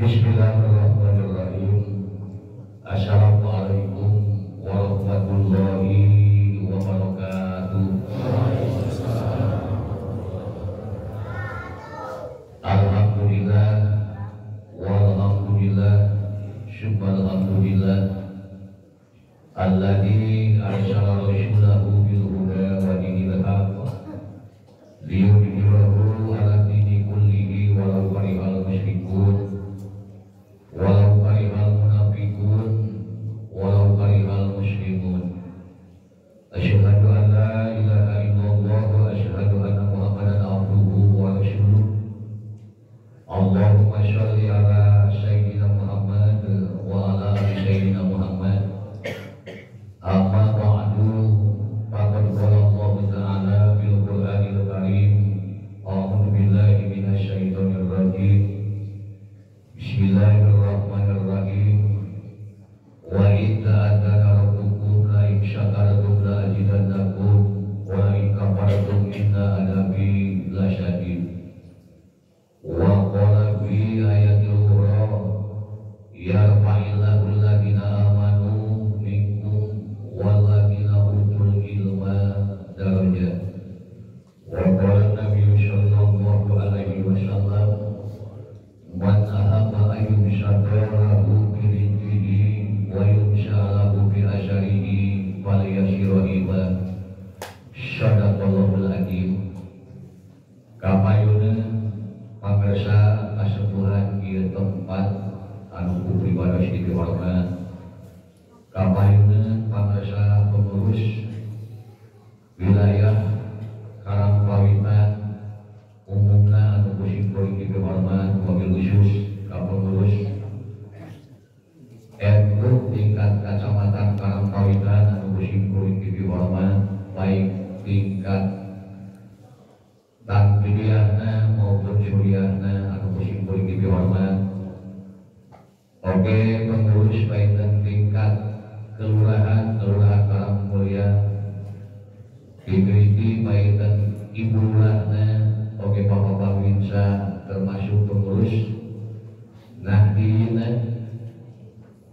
Bismillahirrahmanirrahim. Assalamualaikum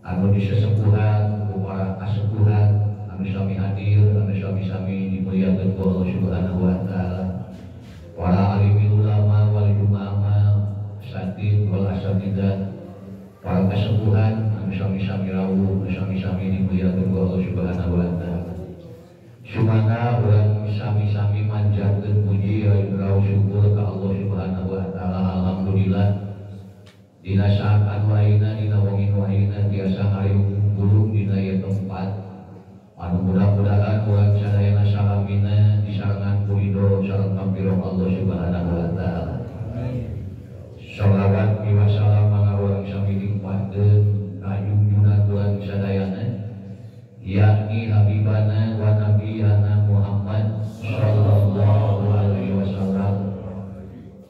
anu di sesepuhan para kasepuhan anu sami hadir anu sami-sami dimuliakan ku Allah Subhanahu wa taala. Para alim ulama wal umama satid wal asatidah para kesepuhan anu sami-sami rawuh anu sami-sami dimuliakeun ku Allah Subhanahu wa taala. Sumana urang sami-sami manjatkeun puji rawuh syukur ka Allah Subhanahu wa taala. Alhamdulillah dina saat anu ayeuna dina wangin wahina tiasa hayung bulung dina ieu tempat. Anu mudah-mudahan urang sadayana salamina disarangan kuridho sareng kampiro Allah Subhanahu wa taala. Shalawat wa salam mangawang sami limpahkeun ka junjungan urang sadayana. Yakni habibana wa nabiyana Muhammad sallallahu alaihi wasallam.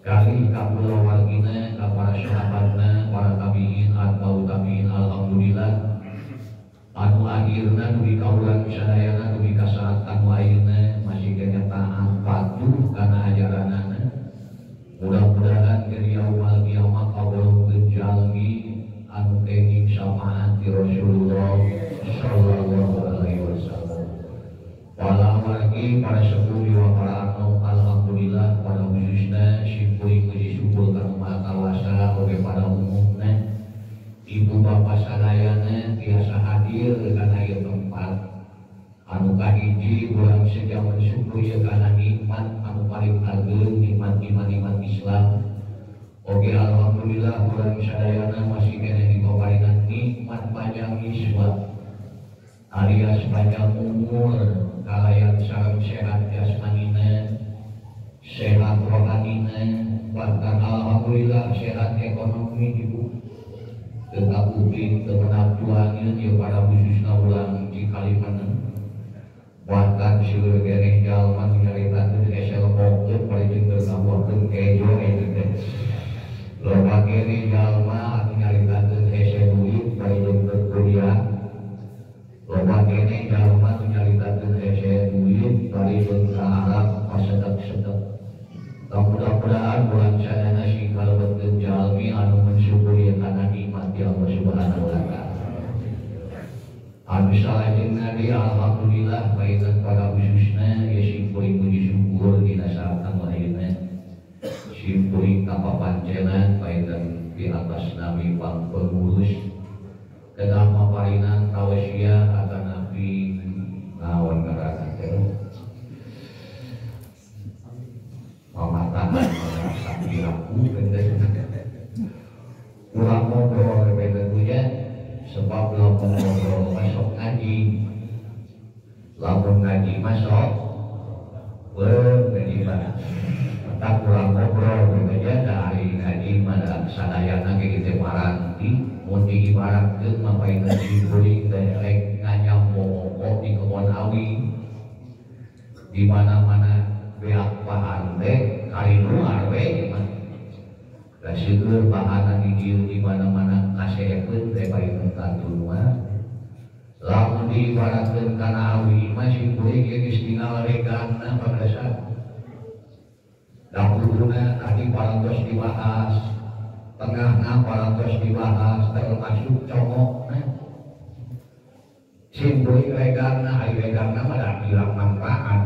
Kali kabula wargina ka para sahabatna para tabiin atau tabiin alhamdulillah. Anu akhirna dugi kaulan sadayana dugi ka saat anu ayeuna masih kena taat patuh kana ajaranana mudah-mudahan dari awal kiamat Allah menjalmi anu kenging syafaat di Rasulullah sallallahu alaihi wasallam. Wala lagi para sepuh para anu ibu bapak sadayana tiasa hadir karena ieu tempat. Anu kahiji urang sedia mensyukur ieu kana nikmat anu paling agung nikmat iman iman Islam. Oke alhamdulillah urang sadayana masih kena dipaparingan nikmat panjang iswa alias panjang umur kalayan sareng sehat jasmanina sehat rohanina bahkan alhamdulillah sehat ekonomi ibu tetap upin temenap tuangnya dia pada khususnya ulang di Kalimantan. Bahkan seluruh gereng jalman nyaritakan esel pokok pada jengkel kabuakan kejo itu teh loba gereng jalma anu nyaritakan esel duit pada jengkel kuliah loba gereng jalma anu nyaritakan esel duit pada jengkel Arab pasedek-sedek mudah-mudahan bulan sadana si kalbetkeun jalmi anu mensyukuri kana di Allah Subhanahu wa taala. Anu salajeng nadi alhamdulillah baitan para khususna ya simpuring puji syukur dina saat anu ayeuna. Simpuring kapapancenan baitan di atas nami pang pengurus ngaji masuk mana? Tak kurang ngobrol tentunya dari ngaji mana sadayana kita maranti mun diibaratkeun mapai ngaji kuring teh rek nganyam momoko di kebon awi. Di mana-mana beak pahan teh kali luar we Kasihur bahanan di di mana-mana kasehekeun teh bae kantun mah. Lamun diibaratkeun kana awi masih kuring geus tinggal regana padasa. Dahuluna tadi parantos dibahas, tengahna parantos dibahas termasuk congok. Simboy regana, ayo regana mah bilang manfaat.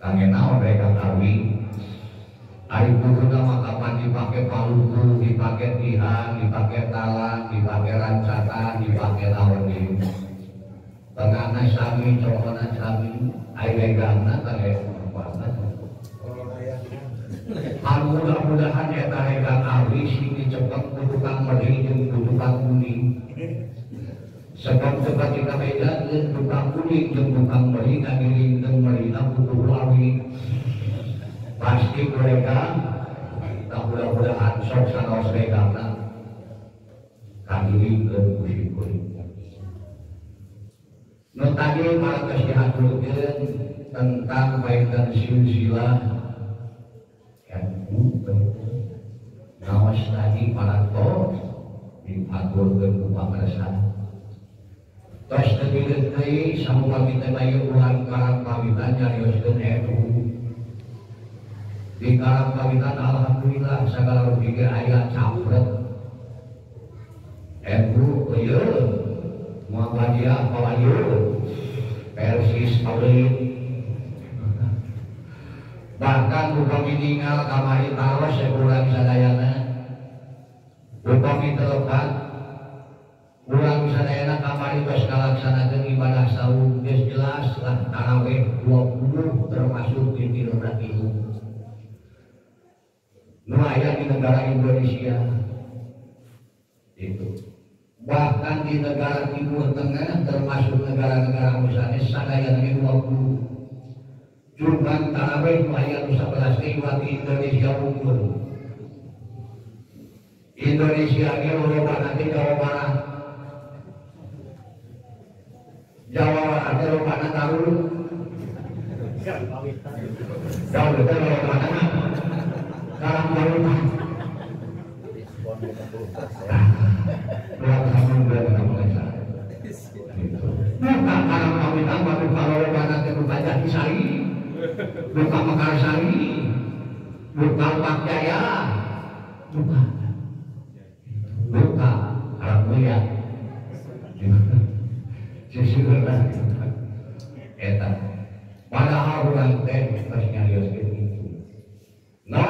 Kangen naon regang awi, Ari guruna mah kapan dipakai paluku, dipakai tihan, dipakai talang, dipakai rancatan, dipakai lawan di tengahna sami, cokona sami, ai legangna kaya apa Anu mudah-mudahan eta regang awi sing dicepet ku tukang meri jeung ku tukang kuning. Sebab sebab kita bedakeun tukang kuning jeung tukang meri kagiring jeung merina awi pasti mereka tak mudah-mudahan sok sanos regana kadiri musim kuring nu tadi para kasihaturkeun tentang baitan silsilah. NU nawas tadi para to diaturkeun ku pamarsan Tos tebileun deui samupami teh bayu ulang karang pawitan nyarioskeun NU di kalam alhamdulillah segala rugi ayat capret Ebu iya. Muhammadiyah Palayu Persis Maulid bahkan upami ningal kamari taros sebulan sadayana. Upami telepat ulang sadayana kamari tos kalaksanakeun ibadah saum. Geus jelas lah tarawih 20 termasuk inti ilmu nelayan di negara Indonesia. Itu. Bahkan di negara Timur Tengah termasuk negara-negara misalnya sadaya lagi 20 jumlah tarawih Nusa Belas di Indonesia unggul. Indonesia ini Eropa nanti Jawa Barat. Jawa Barat Eropa nanti Jauh itu Eropa nanti dalam perumahan. Bukan karena kami tambah buka ke buka jati sari, buka mekar sari, buka pak jaya, buka, buka alam mulia. Sesudah eta, padahal orang teh masih nyarios gitu. Nawan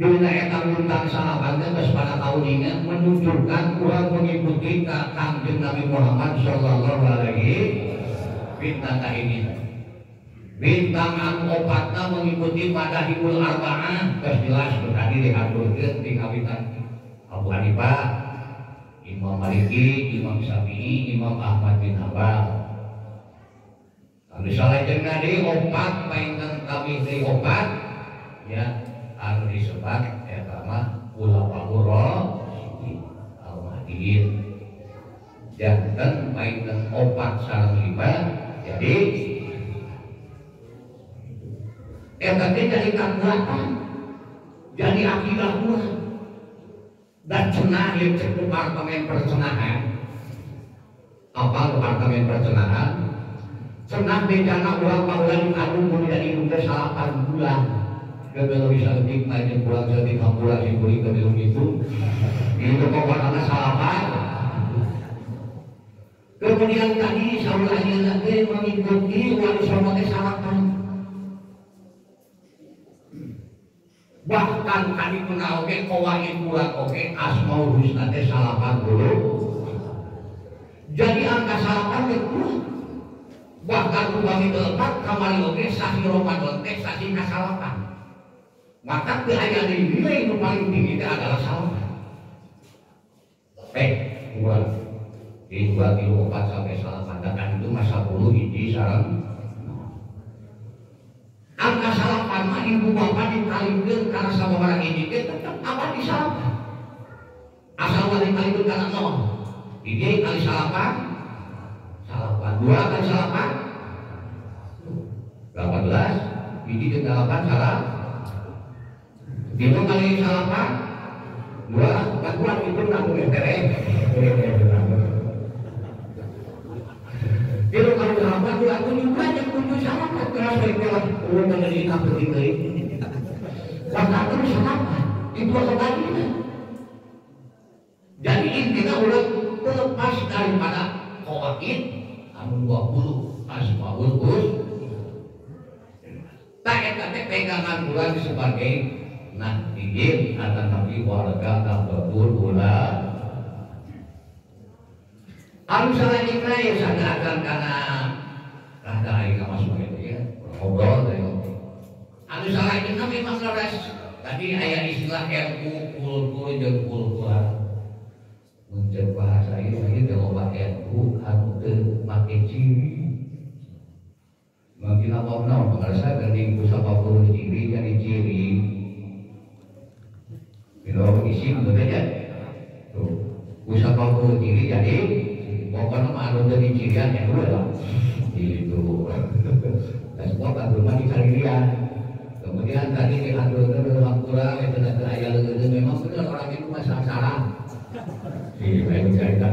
Bila eta muntang salapan teh pada tahun ini menunjukkan kurang mengikuti kanjeng Nabi Muhammad Shallallahu Alaihi bintang ini. Bintang anu opatna mengikuti pada hibul arba'ah terus jelas tadi diaturkeun di kawitan Abu Hanifah, Imam Maliki, Imam Syafi'i, Imam Ahmad bin Hanbal. Kalau misalnya jenah di opat, mainkan kami di opat, ya anu disebat eta mah ulama rasyidin izin jantan mainkan opat sarang lima jadi eta teh jadi kekuatan jadi akidah kuat dan cenah yang cek departemen percenahan apa departemen percenahan cenah bejana ulang anu kemudian ibu teh salapan bulan Gagal bisa lebih naik pulang jadi kampulan si kuli ke itu itu pokoknya salapan kemudian tadi saudara lagi mengikuti wali sama salapan bahkan tadi oke kawain bulan oke asmaul husna teh salapan dulu jadi angka salapan itu bahkan ubangi keempat kamari oke sasi Ramadan teh maka keayaan nilai yang paling tinggi itu adalah salapan eh dua di dua kilo empat sampai salapan dan itu masa puluh hiji sarang angka salapan mah ibu bapak dikalikan karena sama orang ini tetap apa di salapan asal wali dikalikan karena nol ini kali salapan salapan dua kali salapan 18 ini ke delapan salah itu kali salapan dua empat dua itu nanggung MTRM itu kalau salapan dua aku juga yang tujuh salapan kenapa itu lah uang menjadi apa itu maka terus salapan itu apa lagi jadi intinya udah terlepas daripada kawaid anu 20 asmaul hus tak eta teh pegangan bulan sebagai nahdiyin atau nabi warga kabul bulan anu salanjutna ya sadar karena rada aing masuk itu ya ngobrol dari anu salanjutna memang leres tadi aya istilah RU kul-kul jeung kul-kulan Muncul bahasa ini kalau pakai bu anu teu make ciri. Makin apa benar pengerasa dari pusaka puluh ciri jadi ciri. Kalau isi betul ya. Tuh pusaka puluh ciri jadi pokoknya mah anu dari cirian yang dua lah. Itu. Dan semua kan rumah di Salirian. Kemudian tadi di Handul ke Hampura, itu dan ayah memang benar orang itu masalah salah di lain cerita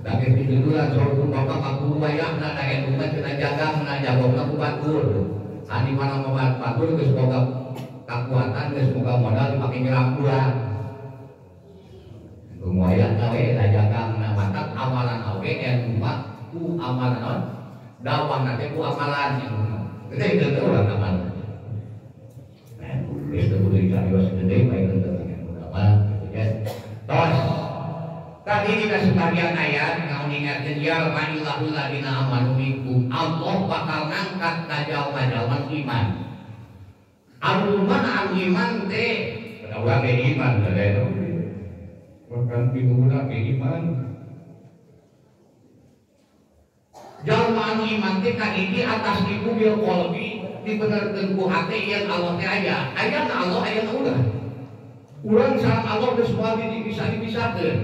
tapi di dulu lah soal bapak aku bayar nak naik rumah kena jaga nak jaga aku batur ani mana mau batur ke semoga kekuatan ke semoga modal nyerap pula lumayan kawe nak jaga nak mantap amalan awe yang rumah ku amalan on dawang nanti ku amalan yang itu itu orang amalan itu boleh cari was gede baik untuk yang utama ya Tos. Tadi kita sebagian ayat kau ingatkan ya manilahul ladina amanu minkum. Allah bakal ngangkat tajal-tajalan iman. Mana anu iman teh? Orang ke iman ada itu. Bahkan pingguna ke iman. Jalma anu iman teh kan ini atas ibu bil kolbi dibenerkeun ku hati yang Allah teh aya. Aya na Allah aya na ulah. Urang sareng Allah geus moal bisa dipisahkeun.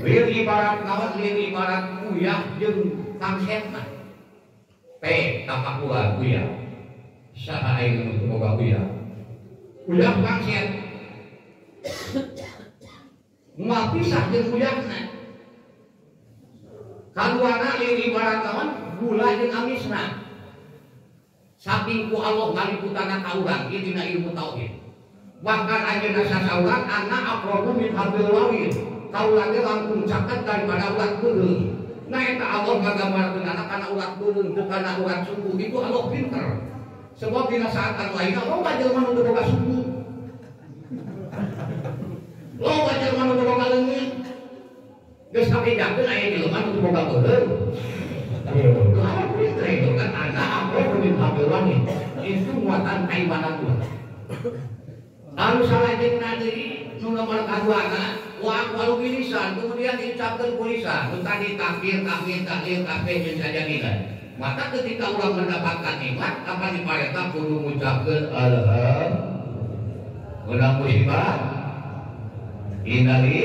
Lieu ibarat naon lieu ibarat uyah jeung tangsetna. P tapak ulah uyah. Saha aing nu boga uyah. Uyah tangset. Moal pisah jeung uyahna. Kaduana lieu ibarat naon gula jeung amisna. Saking ku Allah ngaliputana ka urang ieu dina ilmu tauhid bahkan aja nasa saurat anak akrobu min habil wawin kaulannya langkung caket daripada ulat burung nah itu Allah ngagambarkan anak karena ulat burung karena ulat suku itu Allah pinter sebab dina saat anu lain lo gak jelma nu boga suku? Lo gak jelma nu boga leungit geus kabedakeun aya jelema nu boga beureum Allah pinter itu? Kan akrobu min habil wawin itu muatan kaimanan Tuhan Anu salah nadiri nu nomor kaduana wa walu bilisan kemudian diucapkan kulisan. Tadi takbir takbir takbir takbir jeung saja kita maka ketika orang mendapatkan nikmat apa diparenta kudu mengucapkan alham menang musibah inali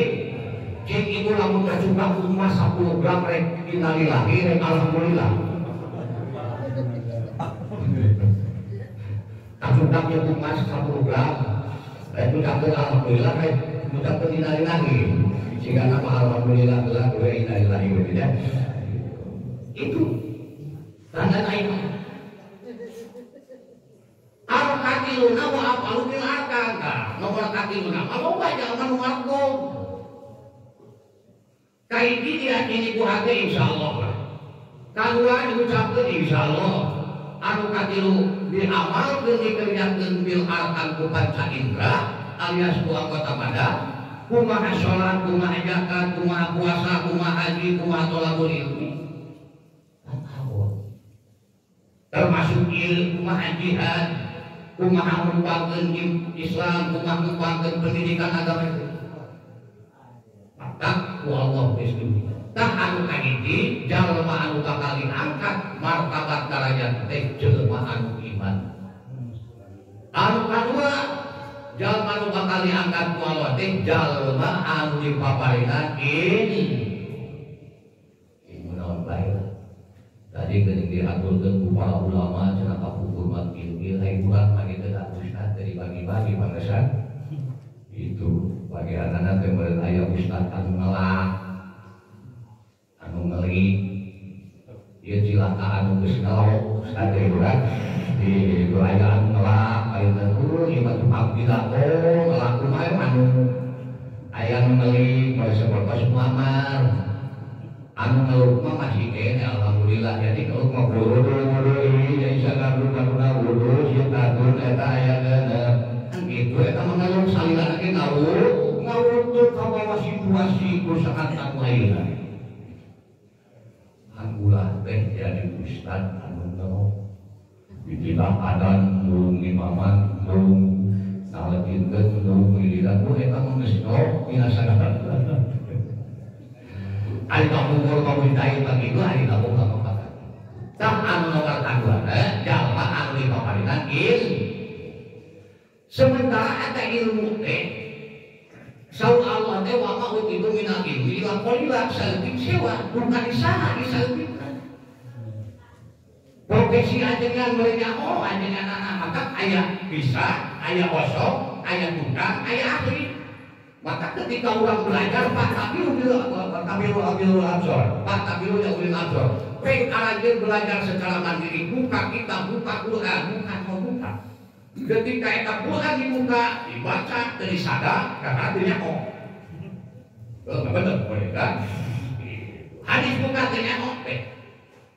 cing ibu lamun kacuka emas 10 gram rek innalillahi rek alhamdulillah. Kacuka ya emas 10 gram. Rek ucapkeun alhamdulillah rek ucapkeun innalillahi jika nama alhamdulillah gelah wa innalillahi wa inna itu tanda lain Al kakiluna wa apalu bil arkan nomor kakiluna kalau banyak nomor gol Kayak gini ya ini ku hati insya Allah lah. Kedua diucapkan insya Allah. Anu katilu diamal dan dikerjakan bil arkan ku panca indra alias ku anggota badan. Kumaha sholat, kumaha zakat, kumaha puasa, kumaha haji, kumaha tolabul ilmi. Termasuk il, kumaha jihad, kumaha merupakan Islam, kumaha merupakan pendidikan agama itu. Maka Allah Gusti tah anu kahiji jalma anu bakal diangkat martabat darajat teh jelema anu iman. Anu kadua jalma anu bakal diangkat ku Allah teh jalma anu dipaparingan ini ilmu naon bae tadi geuning diaturkeun ku para ulama cenah kapukur mat ilmu hai urang mage teh ustaz dari bagi-bagi pangesan itu bagi anak-anak yang ayah ustad anu ngelak. Anu ngeli dia cilaka anu geus ustad dari bulan di doaya anu ngelak. Ayo nanggur iman tuh abdi lako ngelak rumah anu ayah anu ngeli mau seberapa Muhammad anu ngeluk mah masih kene alhamdulillah. Jadi ngeluk mah wudu wudu ini jadi sieu kadun eta aya geuneuh gitu eta mah ngalung salila lagi ngawur ngawur tuh situasi kusakan tak lain Anggulah teh jadi ustad anu ngelok Bikilah adan nulung imaman nulung nalekinkeun nulung liliran ku eta mah ngelok biasa Ari kamu kur kamu dai bagi gua ari kamu kamu kata. Tak anu nomor kedua, eh, jalma anu dipaparingan ilmu sementara ada ilmu teh Saul Allah teh wa ma itu minal ilmi ila qalila salbik sewa bukan isaha disalbikkan profesi ajengan mereka oh ajengan anak maka ayah bisa ayah osok ayah tukang ayah ahli maka ketika orang belajar Pak Kabiru Pak Kabiru Abilul Absor Pak Kabiru Abilul Absor Peng arajin belajar secara mandiri buka kita buka Quran bukan mau buka ketika eta Quran dibuka dibaca dari sadar karena artinya oh betul boleh kan hadis buka tanya oh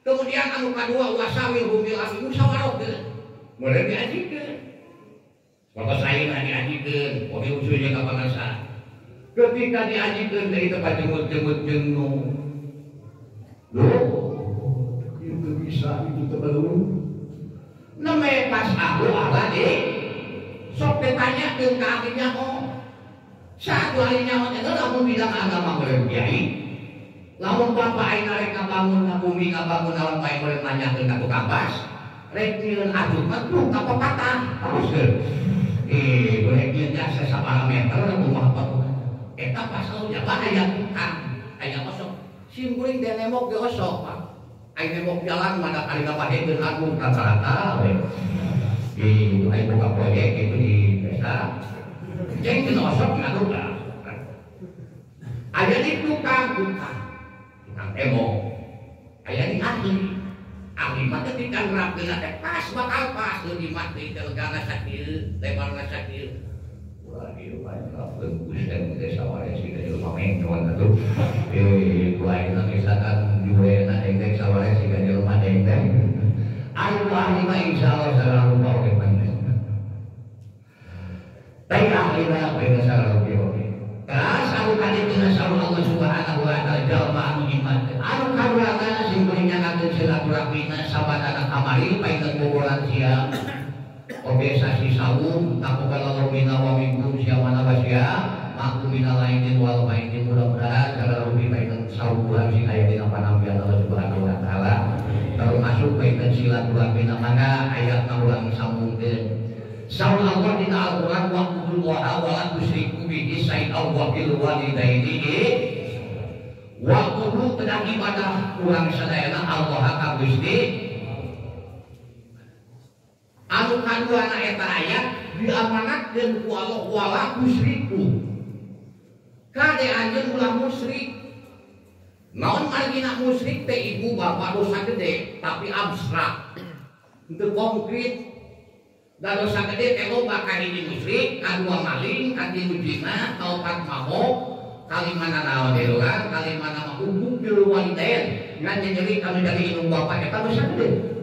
kemudian anu kedua wasawil humil afi musyawarah mulai diajikan maka saya nggak diajikan oke usulnya kapan asa ketika diajikan dari tempat jemut-jemut jenuh loh itu bisa itu terbelum namanya pas aku ala deh sok ditanya ke kakinya oh satu harinya oh itu lamun bilang agama boleh kiai? Lamun bapak aing arek ngabangun ngabumi ngabangun alam bae boleh nanya ke katu kapas. Nyieun aduk mah tuh ka pepatah terus eh boleh kieu jasa sabaraha meter kumaha apa eta pasal jabat aya tukang aya osok sim kuring teh nemok ge osok pak Aing nemok jalan mana kali ngapaheun agung rata-rata we. Di aing buka proyek itu di desa. Kena osok ngaduk lah. Aya di tukang tukang. Tukang nemok. Aya di ahli. Ahli mah ketika teh pas bakal pas leuwih mati telegana sakieu, lebarna sakieu. Wah, ieu mah Eh, anu anu. Anu silaturahmina sabadana kamari paekeun bobolan sia. Oke sasi sawung taqabbalallahu minna wa minkum syamana basya. Aku minal aidin wal maidin mudah-mudahan cara rugi paekeun sawuhan sing aya dina panampian Allah Subhanahu wa taala. Termasuk paekeun silaturahmina mangga ayat ulang sambungkeun Saul Allah di Al-Quran wa kudullaha wa la tusyriku bihi syai'an wa bil walidaini wa kudu pedang ibadah kurang sadayana Allah ka Gusti anu kaduana eta ayat diamanatkeun ku Allah wala tusyriku kade anjeun ulah musyrik. Naon margina musyrik teh ibu bapak dosa gede tapi abstrak. Itu konkret dan dosa gede teh loba ka hiji musyrik kadua maling katilu zina taubat mabok kalimana naon deui urang kalimana mah hubung bil walidain ngan nyeri kami dari indung bapak eta dosa gede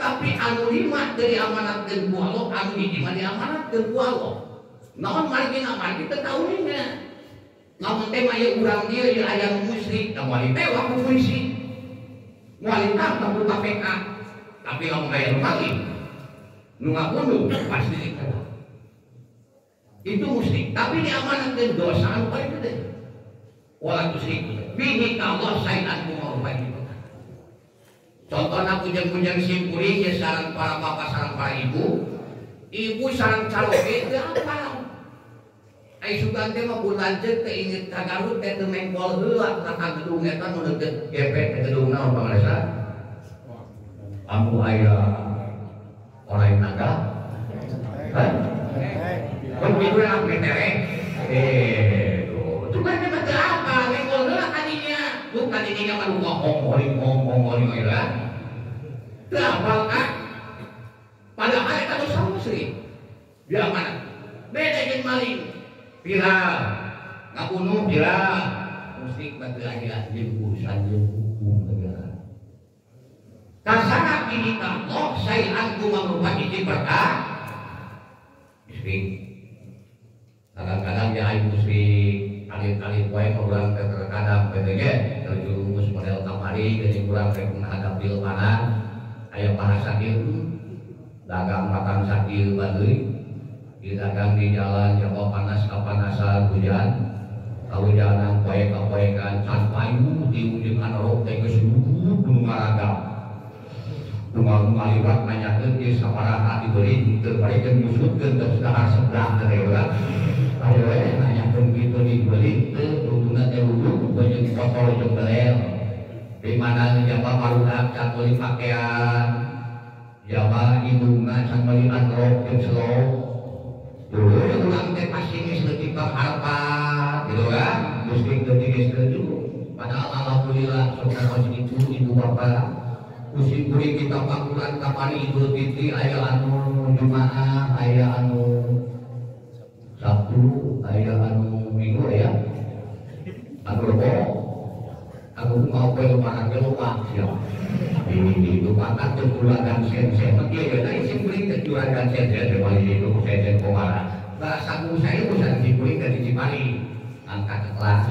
tapi anu lima dari amanat dan ku Allah anu hiji mah diamanatkeun ku Allah naon margi teh tahunya namun tema ya urang dia ya ayam musyrik dan wali tewa ku polisi wali ku KPK tapi kamu kayak maling nu ngabunuh pasti dikata itu musyrik. Tapi diamanatkan dosa anu paling gede. Wala tusyrik bihi Allah mau baik Contohnya pujang-pujang simpuring ya sarang para bapak sarang para ibu ibu sarang caloge itu apa Ai sugan teh mah bulan teh inget ka Garut teh teu mengkol heula ka gedung eta nu deukeut gepet teh gedung naon pamarasa? Amu aya orang naga? Hah? Kan ibu yang meterek? Eh, cuma dia mah apa? Bukan ini mah lu ngomong ngomong ngomong ya. Teu apal kan? Padahal eta dosa musrik. Dia mana? Beda jeung maling viral ngabunuh viral musik batu ayat jeung urusan hukum negara kasana ini Allah saya angku mangrupa itu berkah musik kadang-kadang ya musik kali-kali poe orang terkadang betulnya terjurumus model kamari jadi kurang rek menghadap bil mana aya bahasa ieu dagang makan sakil baduy didagang di jalan jawa panas kapanasan hujan. Kahujanan poe kapoekan can payu di ujung anorok teh geus gunung ngaragam Tunggal ngaliwat nanyakeun ieu sabaraha diberi teu parikeun musutkeun teu sedahar sebelah teh urang ayo jeung belel di mana pakaian gitu kan? Padahal alhamdulillah saudara itu ibu bapak kita pangulan kapani Idul Fitri aya anu Jumaah aya anu Sabtu aya anu Minggu ya. Anu lebo aku mau ke lebaran ke lupa. Siap ini itu makan terjuragan sen-sen mungkin ya nah isi kuring terjuragan sen-sen kembali itu sen-sen komara bahasa saya bukan isi kuring dari Cipali angkat kelas.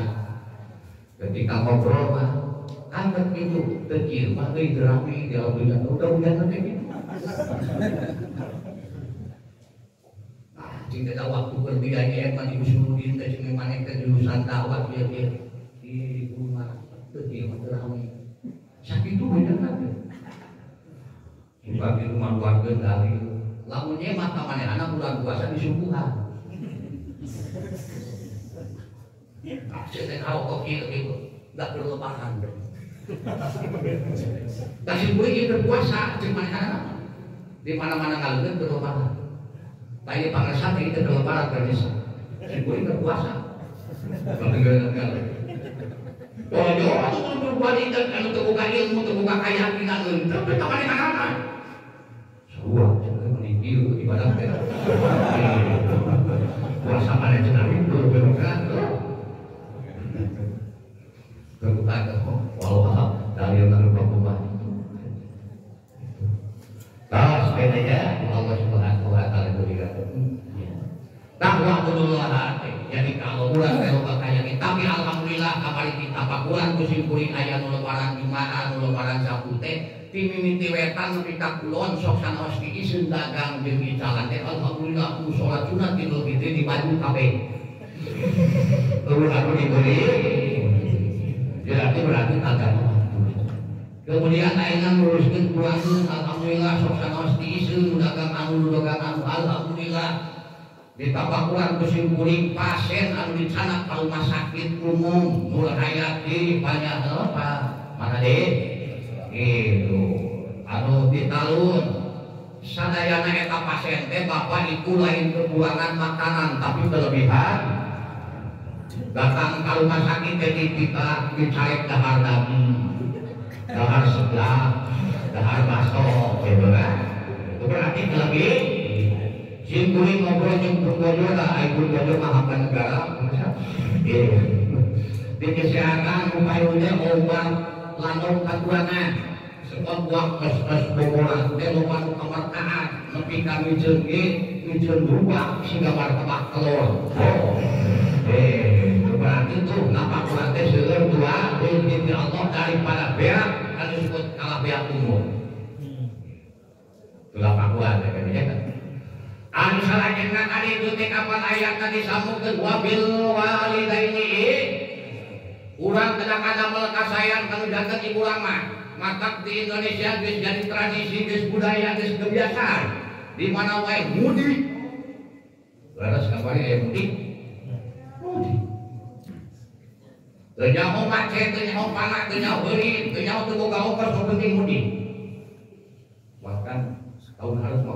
Ketika ngobrol mah angkat itu kecil mah geuy rame di alhamdulillah udah udah nanti gitu Ada waktu berbiaya ya, mah diusulin ke sini mana ke dakwah dia dia di rumah mah rame sakit itu beda nanti Sebab di rumah keluarga dari lamunnya mata mana anak bulan puasa di subuhan Saya tahu kok gitu, nggak perlu lebaran. Kasih kuring itu berpuasa, cuma anak di mana-mana ngalamin berlebaran. Ini pangesan ini itu berlebaran ternyata. Si kuring berpuasa. Enggak Oh, aku tuh berbalik dan kalau terbuka ilmu, terbuka keyakinan, tapi kapan yang anak Sebuah, jangan meninggi ibadah kita. Puasa pada jenari itu berbuka. Terbuka ke walau berubah Nah, sepedanya Allah Subhanahu wa taala berikan. Takwa kudullah jadi kalau bulan kalau kakaya kita tapi alhamdulillah kapal kita pakulan kusimpuri aya nu lebaran jumaan nu lebaran sabtu teh ti mimiti wetan kita kulon sok sanos di isun dagang jeung jalan alhamdulillah ku salat sunat Idul Fitri di baju kabeh. Urut aku diberi berarti berarti kagak kemudian ayeuna nguruskeun keluarga alhamdulillah sok sanos di isun dagang anu dagang anu. Halal alhamdulillah ditabakuran kusim kuring pasien anu dicana ke rumah sakit umum Nur Hayati banyak apa? Mana deh itu. Anu ditalun sadayana eta pasien teh bapak itu lain kekurangan makanan tapi berlebihan. Datang ke rumah sakit jadi kita dicari dahar daging dahar sebelah dahar baso gitu kan? Itu berarti lebih Jin kuring ngobrol jeung bojo lah, ai bojo mah negara. Iya. Di kesehatan upayanya obat lanung katurangan. Sebab buah kes-kes bobolan teh loba nu kamarkaan nepi ka mijeun ge mijeun berubah sehingga martabak telur. Eh, berarti tuh napa teh seueur dua rezeki Allah daripada berak kan disebut kalah berak umum. Itulah pakuan ya kan anu salajengna kali itu teh kapan ayat tadi sambungkeun wabil walidaini urang kena kadamel kasayang kanu janten ibu lama maka di Indonesia geus jadi tradisi geus budaya geus kebiasaan di mana wae mudik laras kamari aya mudik mudik Teu nyaho macet, teu nyaho panas, teu nyaho heurit, teu nyaho teu boga ongkos, nu penting mudik. Bahkan tahun harus mau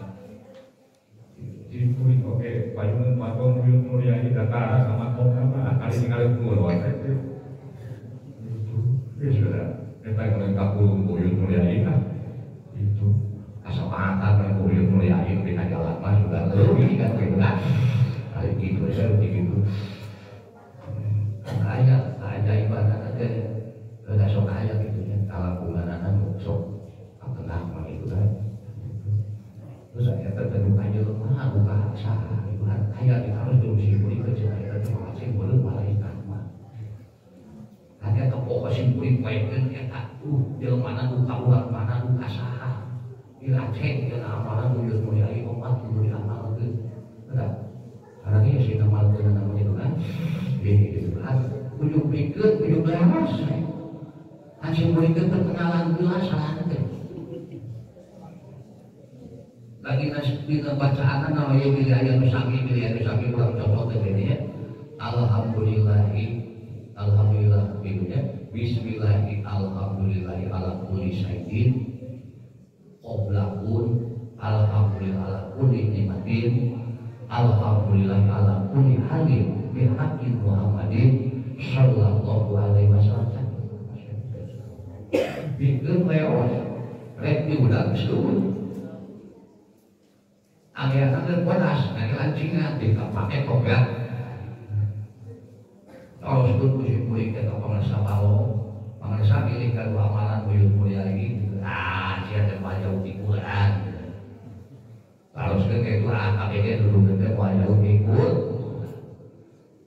Jikuin oke, payungan patung buyut mulyani datara sama kong apa kali ini kali dua loh itu. Ya sudah, kita lengkap belum buyut mulyani kan? Itu asal mata yang buyut mulyani kita jalan mas sudah lebih kan kan? Hari gitu saya begitu. Kaya, kaya ibadah aja, ada sok kaya gitu ya. Kalau bulan sok tenang gitu kan terus saya tertentu aja lemah buka sah itu kan kayak di harus berusia beri kerja saya terima boleh malaikat mah hanya tepok kasih beri baikkan ya tak uh dia mana buka uang mana buka sah diracek dia amalan bujur mulia umat bujur amal itu tidak karena dia sih nama itu nama itu kan dia itu kan ujuk pikir ujuk lemas Hasil berikan perkenalan gelas salah lagi di bacaan nama ayat nusami pilih ayat nusami kurang contoh ini ya. Alhamdulillahi Alhamdulillah gitu ya. Bismillahi Alhamdulillahi ala kulli syai'in. Qoblakun Alhamdulillah ala kulli nikmatin Alhamdulillah ala kulli halin Bihaqqin Muhammadin Sallallahu alaihi wasallam. Bikin lewat Rek diulang seluruh Angin angin panas, nanti lancingan pakai kogat. Kalau sebut musim mulia kita pengerasa balo, pengerasa pilih kedua amalan buyut mulia ini, ah siapa yang baca uti Quran. Kalau sekarang itu AKBD dulu kita uti Quran.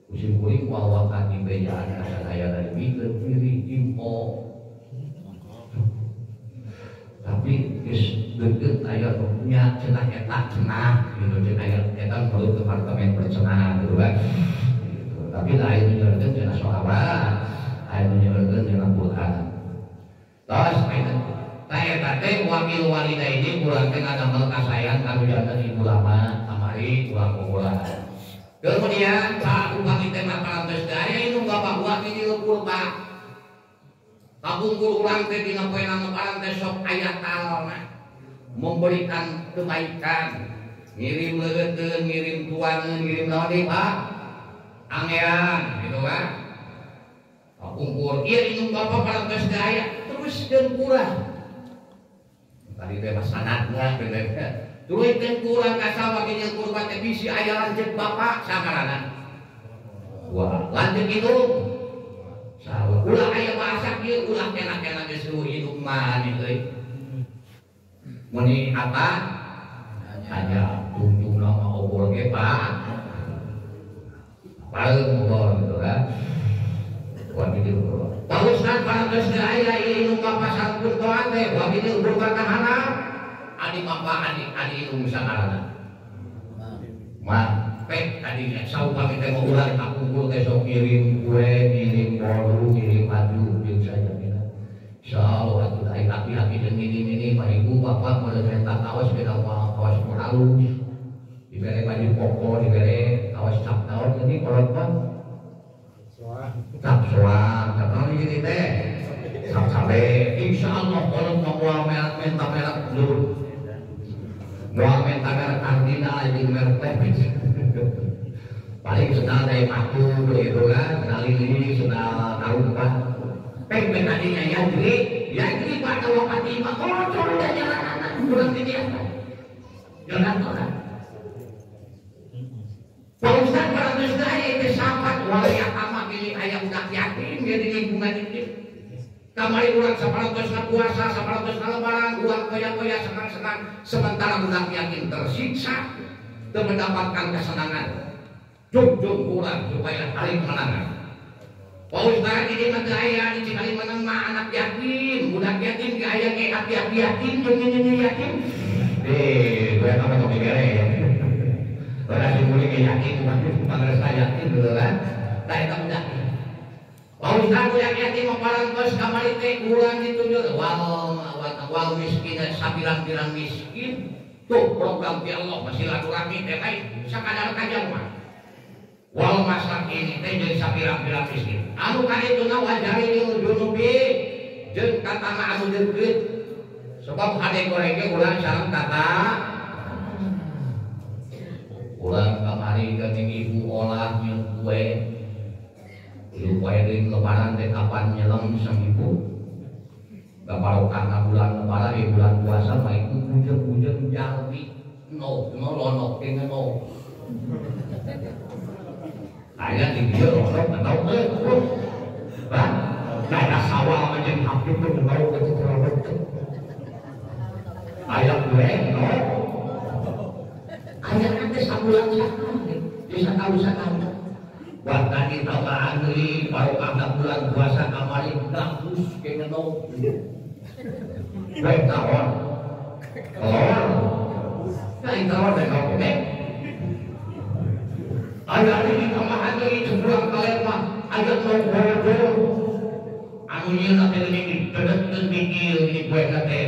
Musim kuring wawakan di bejaan asal ayah dari mikir kiri impo. Tapi deket ayat punya cenah etak cenah gitu cenah ayat etak perlu departemen percenah gitu kan gitu. tapi lain menyebutkan cenah sholawat lain menyebutkan cenah Quran terus saya tadi wakil walida ini kurang tengah damel kasayang kami jantan ibu lama amari kurang kumpulan kemudian saat upah kita makanan daya itu nggak bahwa ini lepur pak kabungkur ulang teh dina poe nang teh sok aya talna memberikan kebaikan. Ngirim legeun ngirim tuan ngirim naon deui Pak? Angean gitu kan? Kumpul. Iya inung bapak paling geus daya terus dan kurang. Tadi teh mas sanadna terus dan kurang ge yang kurban teh bisi aya lanjut bapak samarana wah lanjut itu ulah aya bahasa kieu ulah kena-kena geus hidup mah euy muni apa hanya tuntung nama obor ge pak? Paling obor gitu kan. Wah gitu Pak Ustaz parantos teh aya ilmu Bapak sangkur toa teh wa kitu ubur kahana adi Bapak adi adi ilmu sangarana mah pek saupami teh mau ulang aku kumpul sok kirim kue kirim bolu kirim kita Insya Allah atuh dari hati-hati dan ini ini Pak Ibu Bapak mau minta kawas beda kawas halus diberi baju koko diberi kawas cap daun. Jadi kalau Pak cap soang cap daun ini teh? Cap sale Insya Allah kalau mau merek minta merek dulu mau minta merek kardinal jeung merek tepis paling senal dari paku begitu kan? Senal lili senal karumpa ya jadi ya jadi Pak kalau pati mah oh coba udah jalan anak ini apa? Jalan orang Pak? Ustaz parantos teh aya teh sahabat walaya ama pilih aya udah yakin dia di lingkungan ini. Kamari urang saparantos puasa saparantos lebaran urang koya-koya senang-senang. Sementara udah yakin tersiksa dan mendapatkan kesenangan. Jung-jung kurang supaya hari kemenangan Pak Ustaz ini mah aya di cikali menang mah anak yatim budak yatim ke aya ke hati-hati yatim jeung nyanyi yatim eh gue apa kau bere Berarti mulai ke yakin, bukan rasa yakin dulu kan? tak eta budak Pak Ustaz budak yatim mah parantos kamari teh urang ditunjuk wal wal, miskin sabilang-bilang miskin tuh program di Allah masih silaturahmi teh baik sakadar kajang mah wal masak ini teh jadi sapirang-pirang miskin anu kadituna wajari lil junubi jeung katana anu deukeut sebab hade goreng ge ulah sareng kata. Pulang kamari kening ibu olah nyel kue. Ibu kue ring lebaran teh kapan nyelem sang ibu. Gak barokah bulan lebaran ya bulan puasa mah itu bujeng-bujeng jalmi. No no lonok dengan no Tahu eh bro. Bah, kayak sawah menjadi hampir tuh nggak tahu itu terlalu. Ayam gue no. aya nanti sabulan sakit bisa tahu sakit Bahkan di tambahan dari barokah bulan puasa kamari gabus kayak no. Baik tawon. Telur. Kayak tawon dan kau kek. Aya ini sebulan kalian mah aya mau bodoh anu ieu nanti ini dedet mikir ini gue nanti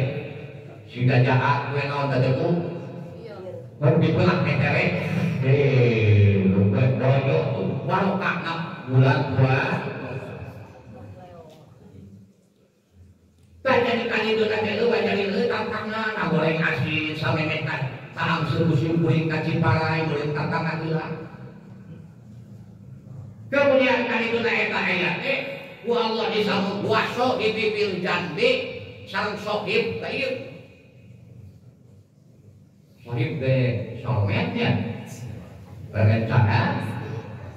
Sudah jahat gue naon tadi ku. baru dibelak metere Eh, lu gue tuh. barokah nak Bulan. Kan jadi kali itu nanti lu jadi lu tantangan nah goreng asin sampai mekan taham serusin kuring kaciparai boleh tantangan hilang kemudian kali itu naik ayat eh ku Allah disambung puasa di pipil jambi sareng sohib kayu Sohib de sometnya. Berencana.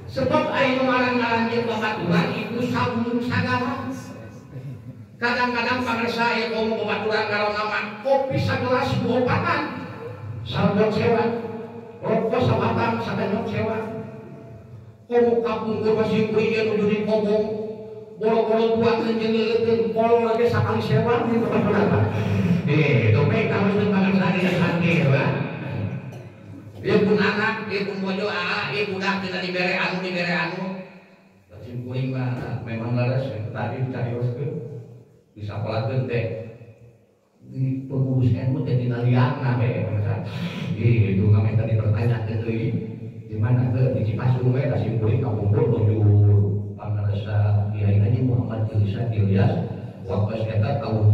sebab ayo ngarang-ngarang jeung babaturan itu sambung sagala kadang-kadang pangersa aya ngomong babaturan karo nama kopi sagelas buopatan sandok sewa. Rokok sabatan sadanyok sewa komo kapungkur masih kuinya nuju di kobong bolo-bolo dua kenjeng leuteun polo lagi sakali sewa babaturan Eh, itu baik kamu sudah makan tadi dan hati, kan? Dia pun anak, dia pun bojo aa, dia budak tidak dibere anu, dibere anu. Tapi kuing mah memang laras tadi cari ke bisa pola teh di pengurus NU jadi naliana be Ih, itu kami tadi bertanya ke deui di mana ke di Cipasung we kasih kuing kampung menuju Pangarasa Kiai Haji Muhammad Ilyas Ilyas waktu eta tahun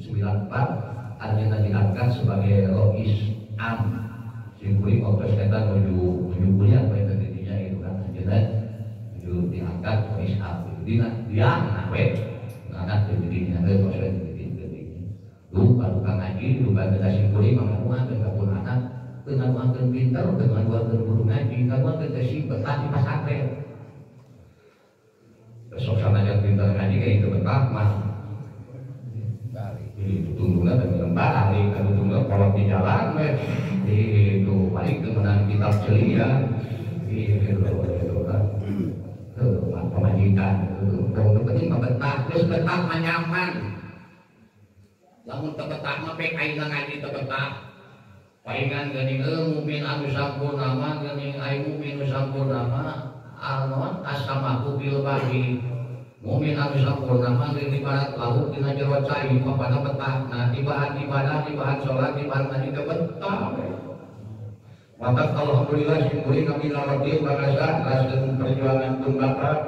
94 artinya diangkat sebagai Rois Am. Singkuri waktu eta menuju menuju kuliah baik dia itu kan jadi itu diangkat Rois Am itu dia dia nah we ngangkat dirinya dari proses dari dirinya lu baru kang ngaji lu baru kita singkuri kapun anak dengan angkat pintar dengan angkat guru ngaji kamu angkat kasih betah di pesantren. Besok sana yang pintar ngaji kayak itu betah mah jadi tunggulah dan lembar hari kalau tunggu kalau di jalan itu paling kemenang kitab celia itu itu kan pemajikan itu penting kebetak terus betak nyaman lamun tebetak mah aing ngaji tebetak palingan geuning eueuh mumin anu sampurna mah geuning aing mumin anu sampurna mah alon asamaku bil bahi Mumin anu sampurna mah di ibarat laut dina jero cai pada petah. Nah, ibarat ibadah, ibarat sholat, ibarat ngaji ke petah. Maka alhamdulillah simpuling kami narati bangsa raskeun perjuangan tunggakan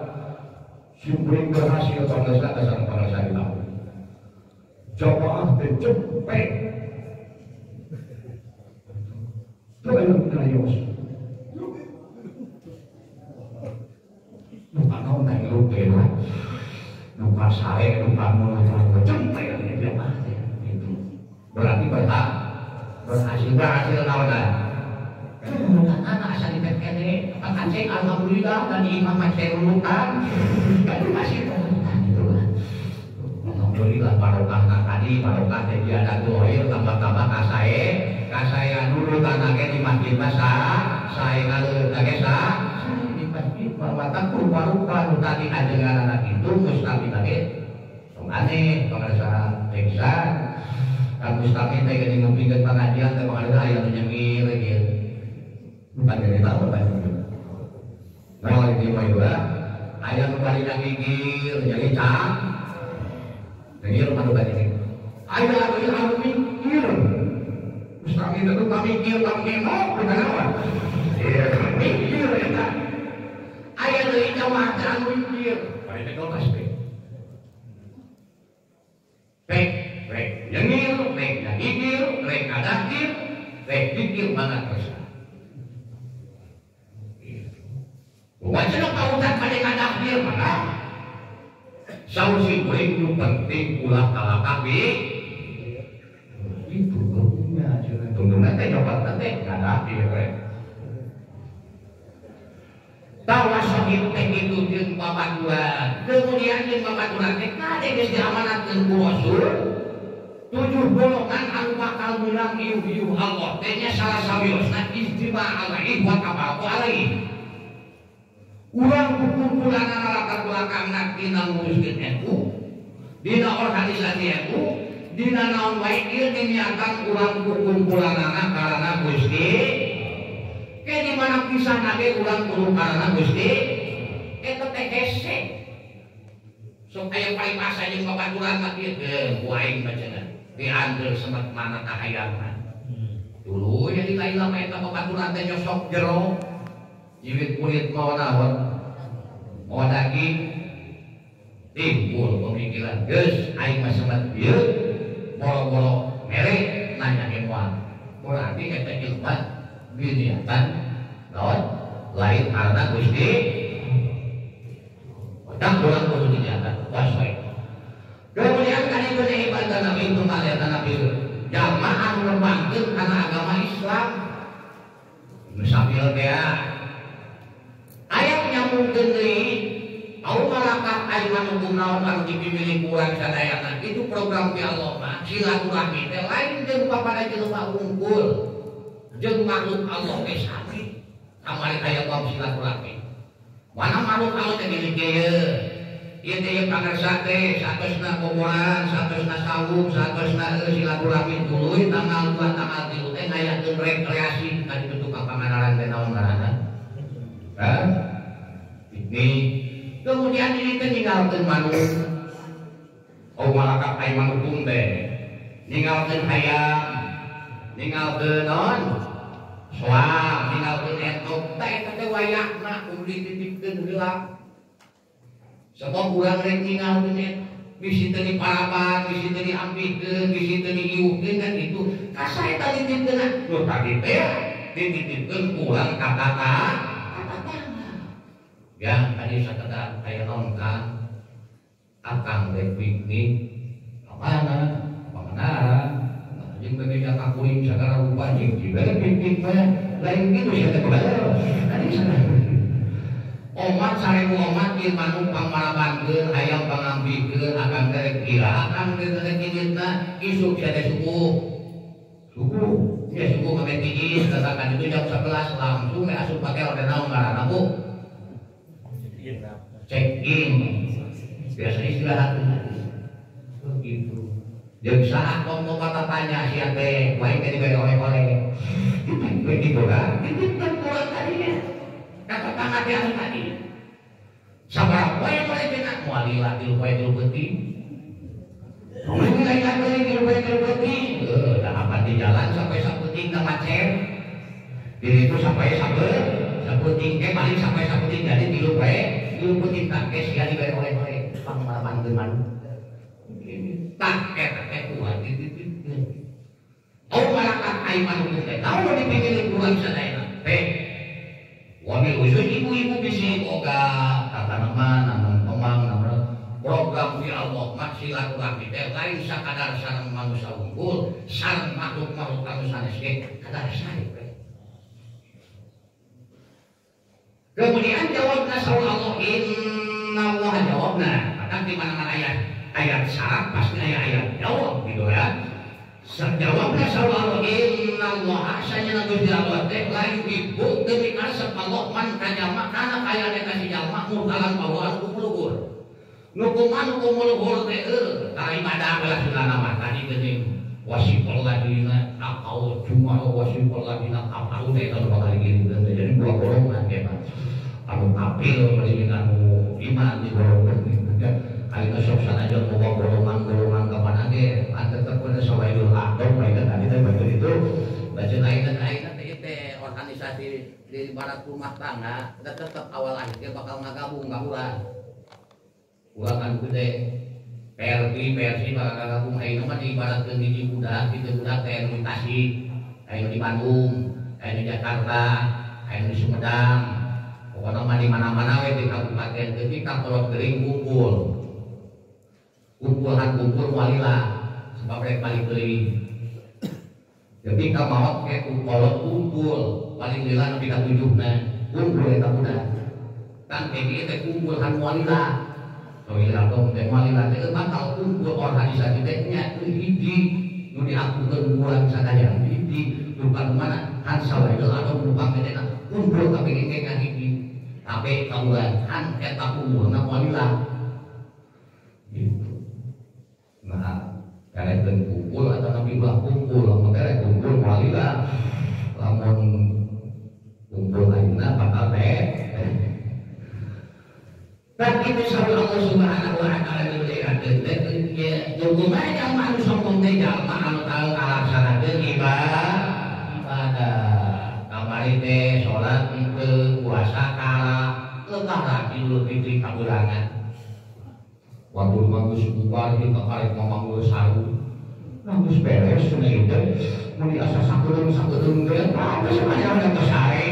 simpuling berhasil bangsa dasar bangsa di laut. Jamaah teh cepet. Coba yang kayos. Lupa kau naik lupa lupa saya, dia mati. Itu berarti berhak berhasil berhasil nawan anak asal di PKD, Pak Alhamdulillah dan Imam Aceh Lulukan, kan masih Alhamdulillah barokah tadi, barokah tadi ada dohir, tambah-tambah kasae, kasae dulu tanahnya di masjid masa, saya ngalu kagesa, di masjid mawatan rupa-rupa tadi ajengan anak itu mustami tadi, aneh, pengerasa teksan, kan mustami tadi gini ngupingkan pengajian, tapi pengajian ayah nyengir gitu bukan dari tahu apa itu kalau di dua ayam kembali yang gigil jadi cang. Jadi rumah ini ayam itu harus mikir Ustaz itu tuh tak mikir tak nemo bukan apa iya mikir ya ayam dari jamaah jangan mikir pada kau pasti Rek, rek, nyengir, rek, nyagigil, rek, adakir, rek, dikir banget terus. Wajah pautan pada kadakdir mana? Sausi itu penting ulah kalah kami. Itu gurunya Tunggu nanti coba nanti kadakdir. Tawa sakit teh itu jeung babaturan. Kemudian jeung babaturan teh kade geus diamanatkeun ku Rasul. Tujuh golongan anu bakal menang iuh-iuh Allah. Tehnya salah sawiosna ijtima alaihi wa tabaku alaihi. Urang kumpulan latar belakang nak dina nguruskeun NU, dina organisasi NU, dina naon wae ieu diniatan urang kumpulan anak karena Gusti. Ke di mana pisah nage urang kudu karena Gusti. Eta teh hese. Sok aya masa jeung babaturan mah ieu ge ku aing bacengan. Diandeul semet mana kahayangan. Dulu ya di lain lama eta babaturan teh nyosok jero jiwit kulit mau naon mau daging timbul pemikiran geus aing mah semet ieu boro-boro mere nanya kemuan berarti eta ilmat biniatan naon lain karena Gusti. Dak orang kudu diniatan wasai kemudian kan itu ibadah Nabi itu malaikat Nabi jamaah merbangkeun karena agama Islam. Sambil dia ayat nyambung deui au malakat aiman naon anu dipilih kurang sadayana itu program ti Allah mah silaturahmi. Teh lain jeung papada jelema unggul. Jeung makhluk Allah teh sami kamari aya bab silaturahmi. Mana makhluk Allah teh gini kieu ieu teh pangarsa teh satosna boboran satosna sawung satosna silaturahmi tuluy tanggal 2 tanggal 3 teh ngayakeun rekreasi. Tadi bentuk panganaran teh naon ngaranna kan ini kemudian ini teh ninggalkeun manuk oh malakat ai manuk teh. Ninggalkeun hayam. Ninggalkeun non. Soal ninggalkeun entok teh. Eta teh wayahna kudu dititipkeun heula sebab urang rek ninggalkeun eta bisi teu diparapan, bisi teu diampikeun, bisi teu diiuhkeun kan itu. Kasaeta dititipkeun. Loh tadi teh dititipkeun urang kata-kata ya tadi sekedar kayak nongkan akang rek piknik ke mana? Pengenara jeung bagi jaka kuring segala rupa jeung juga piknik mah lain gitu ya teh tadi sana omat sarebu omat ieu manung pangmarabankeun hayang pangambikeun akan teh kira akan teh kiditna isuk teh suku. Suku? Ya suku ke BTI katakan itu jam 11 langsung ya asup pakai order naon ngaranna Bu check in biasa istirahat begitu Jeung saha ngomong kata tanya si ate, baik tadi beri oleh-oleh. Begitu kan? Itu kan kurang tadinya. Kata tangga di anu tadi. Sabar poe boleh kena muali di poe di peti. Mungkin kan boleh di poe di peti. Eh, dah apa di jalan sampai saputing ke macet. Jadi itu sampai sampai saputing ke paling sampai saputing jadi di di peti tak ke sia di beri oleh-oleh. Pangalaman geman. Tak kata kuat itu Oh malakat aiman teh. Tahu di pinggir kurang sadaya. Teh. Wabil usul ibu-ibu bisi oga kata nama nama tomang nama program di Allah mak silaturahmi teh lain sakadar sareng manusia unggul sareng makhluk makhluk kanu sanes kadar sare Kemudian jawabna saul Allah inna Allah jawabna. Kadang di mana-mana ayat ayat syarat pasti ayat ayat jawab gitu ya. Jawabnya selalu inna Allah asanya nabi Allah teh lain ibu demi kasep Allah man kajama karena kaya ada kasih jalma murtalan bawaan kumulugur. Nukuman kumulugur teh eh tara ibadah belah sudah nama tadi gini wasifal ladina akau cuma wasifal ladina akau teh kalau bakal gini jadi dua golongan. Anu kapil mending anu iman di golongan kali sok sana aja mau golongan-golongan ke mana ge antara terpena sawaidul adom baik tadi teh baik itu. Baca naik naik teh teh organisasi di barat rumah tangga kita tetap awal akhirnya bakal ngagabung gabulan ulang kan gede. PRT PRC bakal ngagabung. Ayo mah di barat ke di budak di budak teh di Tasik. Ayo di Bandung. Ayo di Jakarta. Ayo di Sumedang kabupaten ketika kalau kering kumpul. Kumpulan kumpul walilah sebab mereka paling beli jadi kamawat kayak kumpul kumpul paling lila nabi tujuh nah kumpul eta budak kan kayak gitu kumpul kan walilah walilah dong teh walilah teh bakal kumpul organisasi teh nya hiji nu diakukeun bulan sadaya hiji lupa mana kan sawaidul atau lupa teh kumpul tapi kayak kan hiji tapi kabulan kan eta kumpulna walilah gitu. Nah kalian kumpul atau bah kumpul makanya kumpul walilah lamun kumpul lainnya bakal teh dan itu selalu Allah subhanahu wa ta'ala diberikan ya hukumnya yang sombong teh jalma anu tahu ngalaksanakeun ibadah teh sholat itu puasa kala lekara Idul Fitri kabulangan waktu bagus buka kita kali ngomong gue saru. Bagus beres sudah itu mau diasah sakurung sakurung dia apa semuanya yang kesare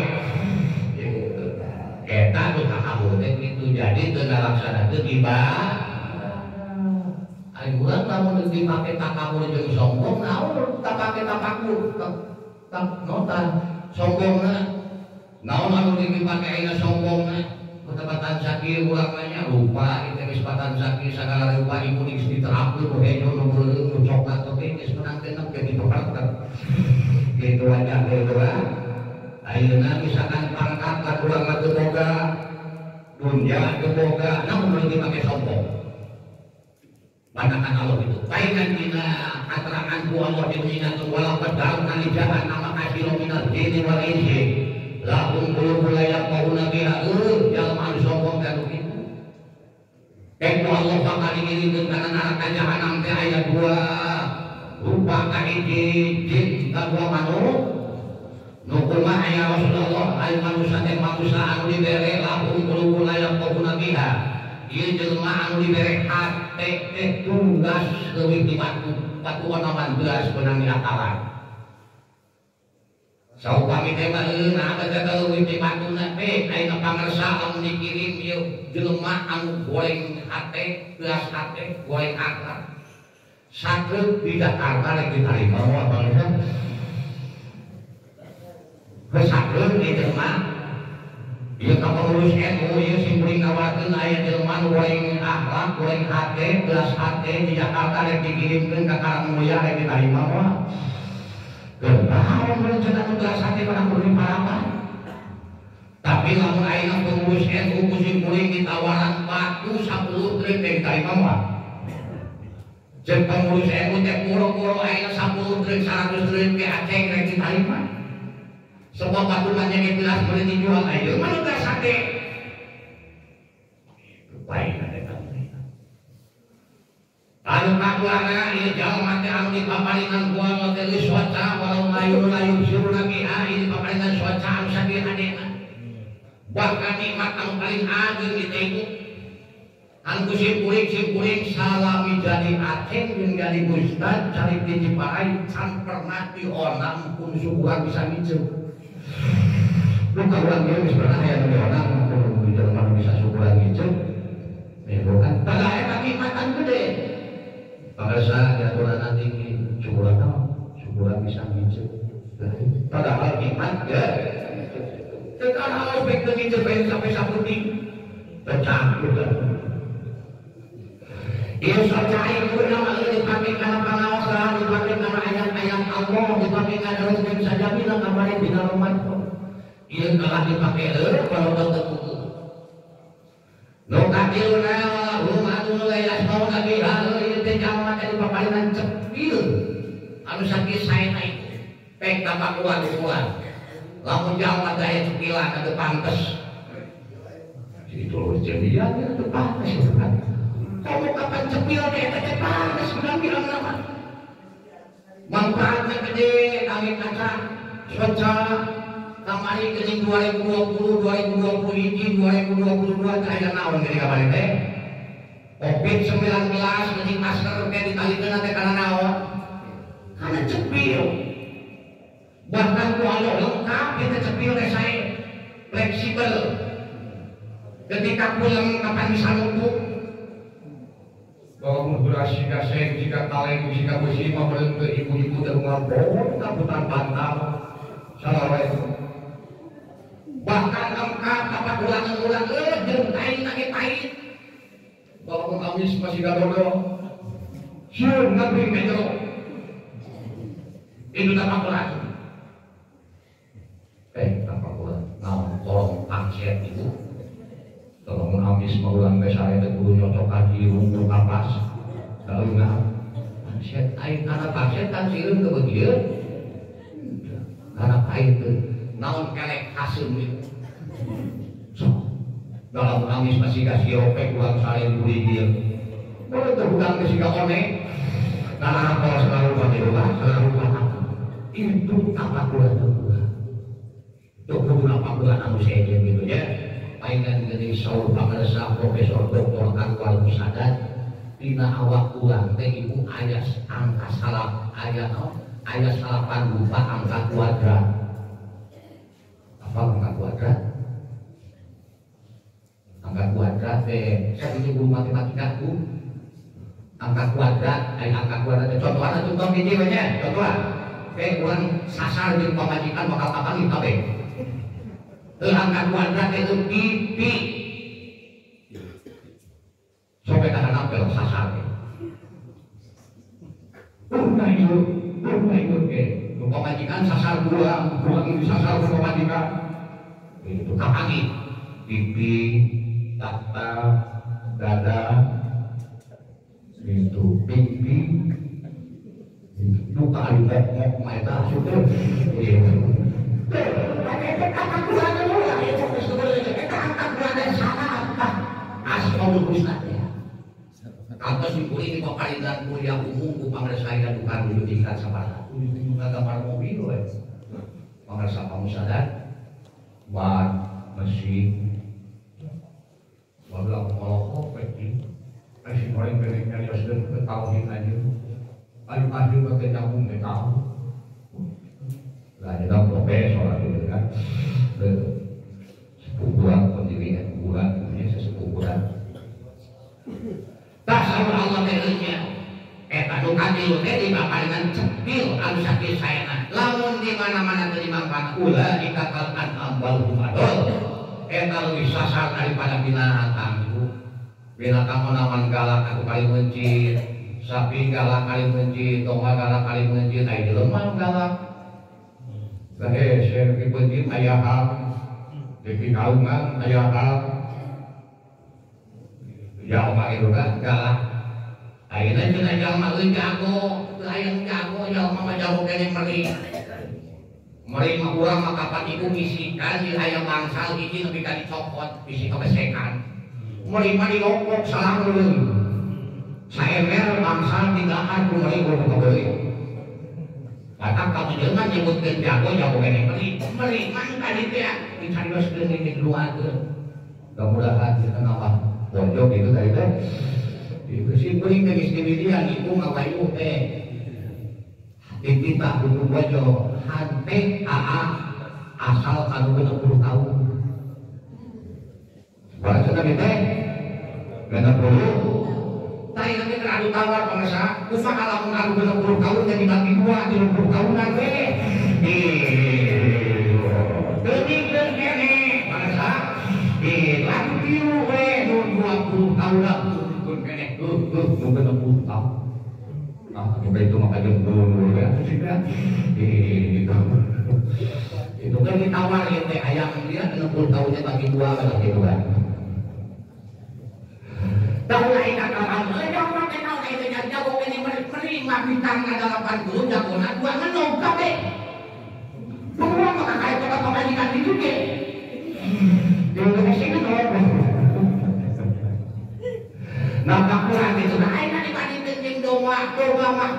kita tuh kabur itu. Jadi dengan laksana itu tiba Ayo bulan kamu pakai takabur jadi sombong, nah tak pakai tapakur, tak nota sombongnya, nah anu dipakai sombongnya, ketepatan sakit ulangannya lupa itu kesempatan sakit segala lupa ibu di diterapkan hejo nunggu nu coklat tapi geus menang tenang jadi pekerja gitu aja gitu lah ayeuna misalkan pangkat lah kurang mah boga dunia teu boga namun lagi pakai sombong Banyakan Allah itu. Baikkan kita keterangan ku Allah dunia itu walau pedang kali jahat nama kasih minal jini wal insi lahum qulubun la yafqahuna biha uh yang malu sombong kan begitu Eko Allah bakal ngiringkeun kana neraka jahanam teh ayat 2 rupa ka hiji jin dua manuk nu kumaha ya Rasulullah ay manusia teh manusia anu dibere lahum qulubun la yafqahuna biha. Ieu jelema anu dibere hate teh tunggas leuwih di batu. Batu warna mandas benang di akalan Sau kami teh mah euna kata leuwih di batuna teh. Ayeuna pangarsa lamun dikirim ieu jelema anu goreng hate, geus hate, goreng akal. Sakit di Jakarta lagi diterima wa bangsa. Kesakit di jelema Ieu ka pengurus NU ieu simpring nawarkeun aya jelema nu goreng akhlak, goreng hate, geus hate di Jakarta lagi dikirimkeun ka Karang Mulia lagi diterima wa. Kenaon berencana nugasake pada kuring parapan. Tapi lamun ayeuna pengurus NU kusi kuring ditawaran batu 10 trip teh tarima moal. Jeung pengurus NU teh puro-puro ayeuna 10 trip 100 trip ke Aceh rek ditarima. Semua batu banyak yang jelas boleh dijual ayo mana nugasake. Baik ada kami. Anu kaduana ieu jalma teh anu dipaparingan ku Allah teh geus waca walau layu layu suruh lagi ah ini paparingan waca anu sadirhadena. Bahkan nikmat anu paling agung di teh itu anu si kuring si kuring salami jadi Aceh jeung jadi cari di Ciparai can pernah dionang pun syukuran bisa ngiceu. Lu kawan dia geus pernah aya nu dionang pun jelema bisa syukuran ngiceu. Ya bukan. Pada eta nikmat anu gede. Pakarsa aturan tinggi syukuran apa? Syukuran bisa ngiceu. Padahal nikmat ya. Tekan harus baik bae sampai saputing. Pecah juga. Ia percaya guna malah dipakai karena pengawasan, dipakai karena ayat-ayat Allah, dipakai karena rezeki saja bilang kemarin di rumah. Ia telah dipakai eh kalau betul. Nukatil na rumah dulu ya mau nabi lalu itu teh jamaah dari paparinan cepil. Anu sakit saya naik. Pek tapak kuat kuat. Lamun jamaah daya cepilan ada pantes. Itu loh jadian itu itu kan. Kamu kapan cepil deh, teh pantes bilang bilang nama. Manfaatnya gede, kami kaca, cuaca, kamari kening 2020, 2021, 2022 terakhir naon gede kapan teh? Covid-19 kening masker kayak ditalikeun teh karena naon? Karena cepil. Bahkan ku Allah lengkap kita cepil teh saya fleksibel. Ketika pulang kapan bisa nutup, bahwa durasi kasih jika taleng jika besi mah ke ibu-ibu dan ngabon kabutan bantal. Assalamualaikum. Bahkan angkat dapat ulang-ulang eh jeung tain nage tain bahwa kamis masih gadodo sieun ngabri metro itu dapat ulang eh dapat ulang nah tolong angset itu kalau mengamis mengulang besar itu guru nyocok kaji rungu kapas. Kalau nggak set air karena pasien kan sirun ke bagian karena air itu naon kelek hasil itu so dalam mengamis masih kasih opek kurang saling buri dia. Boleh terhutang ke si one karena apa? Selalu pakai doa selalu pakai itu apa bulan itu kudu apa bulan anu saya gitu ya mainan gede saur pamersa profesor doktor Anwar Musadat tina awak ulang teh ibu ayah angka salah ayah no ayah salapan lupa angka kuadrat apa angka kuadrat angka kuadrat teh saya itu guru matematika ku angka kuadrat ayah angka kuadrat teh contoh ada contoh gini banyak contoh kayak kurang sasar di pemajikan bakal kapal kita be angka kuadrat itu pipi. Sampai kadang nampel sasar. Udah itu, udah itu ke pemajikan sasar dua, buang ini sasar ke pemajikan itu kapangi? Pipi, tata, dada. Itu pipi. Itu kali bengkok mata sudah Kantos kuliah umum mobil mesin, kolokok peki. Masih paling pengen pakai nyambung tahu. Kita profesor itu kan. Sepupuan pendirian bulan punya sesepupuan. Dasar Allah tehnya. Eta nu kadieu teh dipaparingan cepil anu sakit saena. Lamun di mana-mana teu dimangkat ulah dikakal an'am wal humadol. Eta lebih sasar daripada binatang itu. Binatang menawan galak aku kali benci. Sapi galak kali benci, domba galak kali benci, ai jelema galak. Saya share ke penjim ayah hal, di kaungan ayah hal, ya oma itu kan galak. Akhirnya cina jalma euy jago, layan jago jalma mah jago kene meri. Meri mah urang mah kapan ibu misikan di aya bangsal hiji nepi ka dicopot, bisi kebesekan. Meri mah dilokok salah leuweung. Saemer bangsal digahan ku meri ku kabeuy. Kata kamu jangan nyebutkan jago jago kene meri meri man kali teh dicarioskeun di keluarga. Mudah-mudahan kita ngapa pojok itu tadi teh Diberi beri ke istimewa ibu ngawayu teh. Dipita buku bojo hante aa asal kanu genep puluh tahun. Baca tadi teh genep puluh. Tapi nanti terlalu tawar bangsa. Kusa kalau kanu genep puluh tahun jadi bagi dua tiga puluh tahun nanti. Demi kene bangsa. Eh, lagi we dua puluh tahun coba itu maka ya. Sudah itu kan ditawar ya teh. Ayam dia enam puluh tahunnya bagi dua kalau gitu kan tahu lah ikan eh jangan pakai jangan jago ini menerima bintang ada delapan puluh jago nak dua ngenom kabe semua maka kayak kota pemajikan itu ke di Indonesia kan itu nah ayo nanti padi penting doa doa mah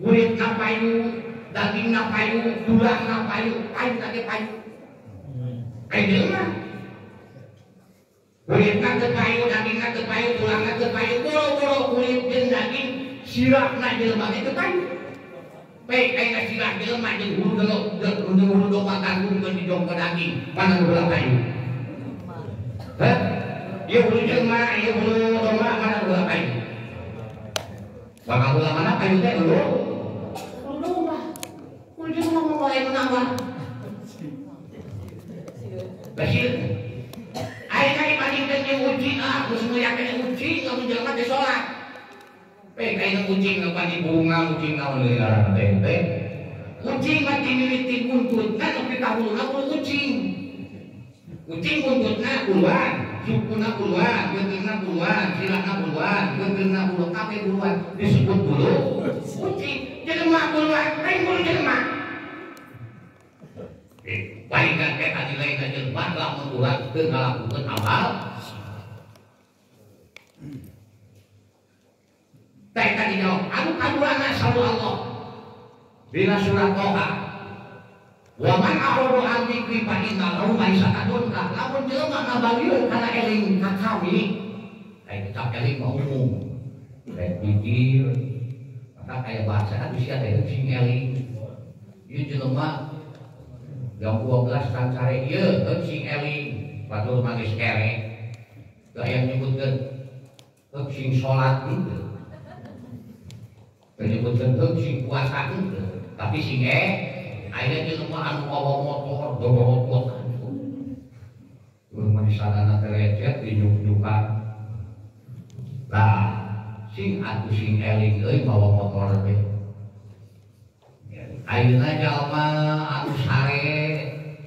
kulit na payu daging tulang na payu payu tadi payu kayak gitu mah kulit na ke payu daging na ke payu tulang na ke payu boro boro kulit dan daging sirah na jelma ke payu Baik, kayak nasi sirah jelma jeung hulu delo jeung hulu domba kangkung jeung di jong ke daging mana ulah payu Hah? Iya bulu jelma, iya bulu domba, mana apa ini? Bakal bulu mana kayu teh bulu? Bulu domba. Bulu jelma mau mulai menambah. Basil. Ayo kali paling teh uji ah, terus yakin uji, kamu jelma teh sholat. Eh, kayak uji ngapa di bunga, uji ngapa di larang tempe. Uji mati militi buntut, kan oke kabulna bulu uji. Uji buntutna puluhan sukuna puluhan, gentingna puluhan, silahna puluhan, gentingna puluhan, kape puluhan, disebut dulu. Uci, jelma puluhan, puluh jelma. Baik kan kayak tadi lain kan jelma, lamun puluhan, ke ngalakukan amal. Teh tadi jawab, anu kaduana selalu Allah. Bila surat Toha, Wa man a'radu an dzikri fa inna lahu ma'isatan ka. Lamun jelema ngabalieur kana eling ka kami, kayak kita eling mau umum. Kayak pikir, maka kayak bahasa kan bisa ada sing eling. Ieu jelema jam 12 kan cari heuh sing eling, padahal mangis kere. Aya nyebutkeun heuh sing salat henteu. Teu nyebutkeun heuh sing puasa henteu, tapi sing eh akhirnya jelema anu bawa motor bawa motor rumah di sana nanti lecet dinyuk-nyukan lah sing atuh sing eling euy bawa motor teh ayeuna jalma anu sare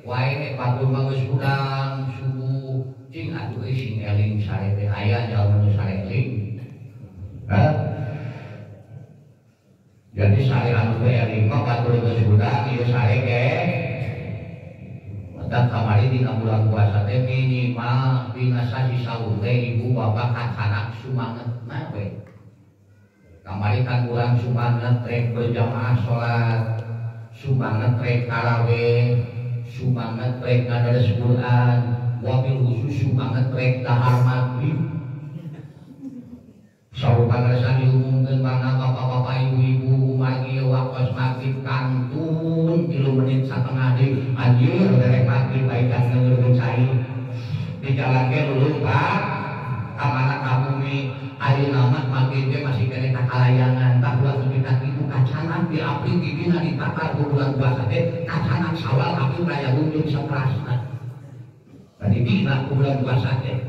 wae patuh mah geus udang subuh sing atuh sing eling sare teh aya jalma nu sare eling Hah? Jadi saya anu teh lima patuh geus udang ieu sare ge. Dan kamari di bulan puasa teh minimal dina sasi saur teh ibu bapak kacanak sumanget we. Kamari kan bulan sumanget rek berjamaah salat, sumanget rek tarawih, sumanget rek ngadares Quran, wabil khusus sumanget rek dahar maghrib. Saupan rasa diumumkan mana bapak-bapak ibu-ibu magi waktu maghrib kantun tilu menit setengah deh anjir derek maghrib baik kan ngelurun cai di jalan ke dulu pak. Kamana kamu nih ayo namat maghrib masih kena tak bulan lebih kaki itu kacanan di apri gigi nadi takar bulan puasa teh kacanan sawal api raya unjung seprasna tadi dina bulan puasa teh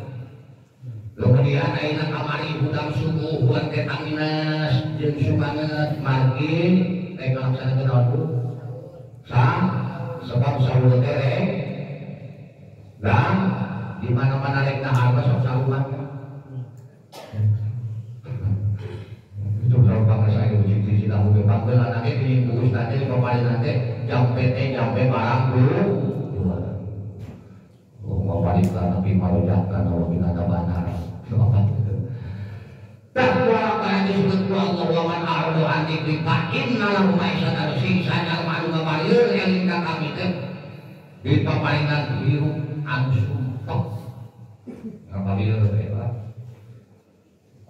kemudian aina kamari budang subuh buat ketang minas jeung sumanget margin kayak kalau sana kenal dulu tukang sahur tereng dan di mana mana rek harga sok sahuran itu pakai saya di sini memang benar nanti di nanti di nanti jam PT jam barang dulu Oh, mau balik tapi mau jalan kalau kita ada benar. Takwa pada disebut Allah wa ardu an dzikri fa inna lahu ma'isyatan sing sadar malu ngabarieur yang kami teh di biru anu sumpek. Ngabarieur teh lah.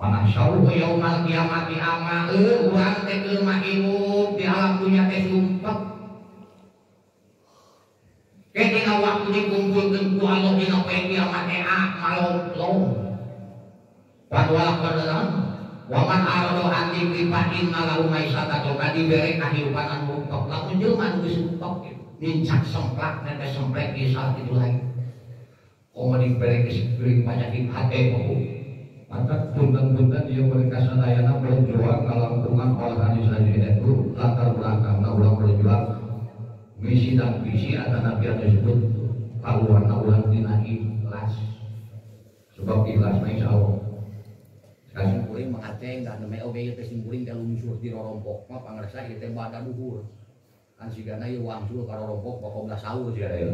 Panah syauh yaumal kiamati ama eueuh urang teh di alam dunya teh sumpek. Ketika waktu dikumpulkan ku Allah dina poe kiamat teh ah malong Padahal kebenaran Waman arado anti kripain malahu maisata Toka diberi kehidupan anu untok jelma anu untok Nincak semplak Nanti semplak di saat itu lagi Koma diberi kesepiring penyakit hati kau maka punten-punten dia mereka sadayana berjuang dalam olahraga saja itu latar belakang ulang berjuang misi dan visi ada nabi yang disebut kaluan ulang dina ikhlas. Sebab ikhlas nah insya Allah. Kasih kuring mengaceng dan namanya oke itu simpuling kalau musuh di rorompok mah pangresa itu badan luhur. Kan si gana ya uang suruh karo rompok pokok belas sahur sih ada ya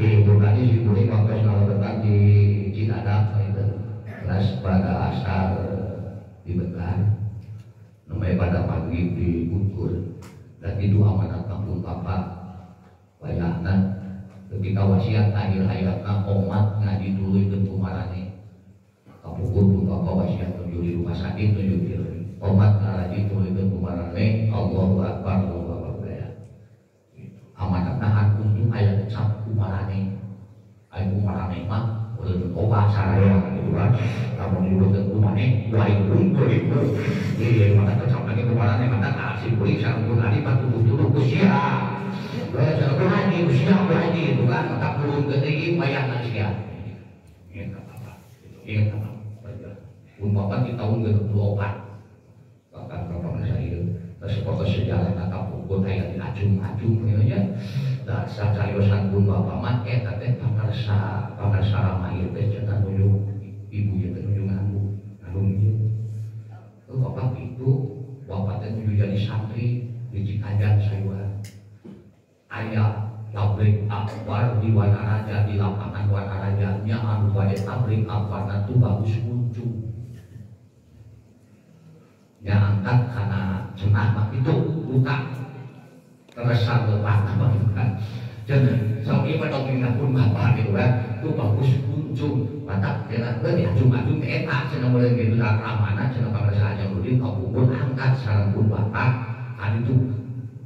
di tadi si kuring waktu kalau tentang di Cinadak itu kelas pada asar di Bekar namanya pada pagi di Bungkul dan itu amanat kampung bapak. Banyaknya ketika wasiat akhir hayatnya omat ngaji dulu itu kumarane kapukul pun bapak wasiat tujuh di rumah sakit tujuh di omat ngaji dulu itu kumarane Allahu Akbar Allahu Akbar ya. Amanat nahan untuk ayat cap kumarane ayat kumarane mah obat saraya gitu kan kamu tentu mana wahai pun beribu iya maka tetap lagi kumarane maka kasih beri sarang pun hari batu butuh usia Baca berani, usia berani itu kan maka belum gede bayar nasihat. Ingat apa? Ingat apa? Umpama di tahun ke-24 bahkan bapak saya sekolah sejarah kata pukul kayak diacung-acung ya dasar cariosan pun bapak mah eh teh pakarsa pakarsa ramah ieu teh cenah nuju ibu ieu teh nuju nganggu nganggu ieu tuh bapak itu bapak teh nuju jadi santri di Cikanjang sayuan ayah tablik akbar di Wanaraja di lapangan Wanaraja nya anu bade tablik akbar itu bagus muncul ya angkat karena cenah itu buka apa gitu kan jadi sampai pada kita pun bapak gitu kan itu bagus kunjung mata kena gue diajung-ajung etak cina mulai gitu tak ramana cina kamar saja rudin kau pun angkat sarang pun bapak kan itu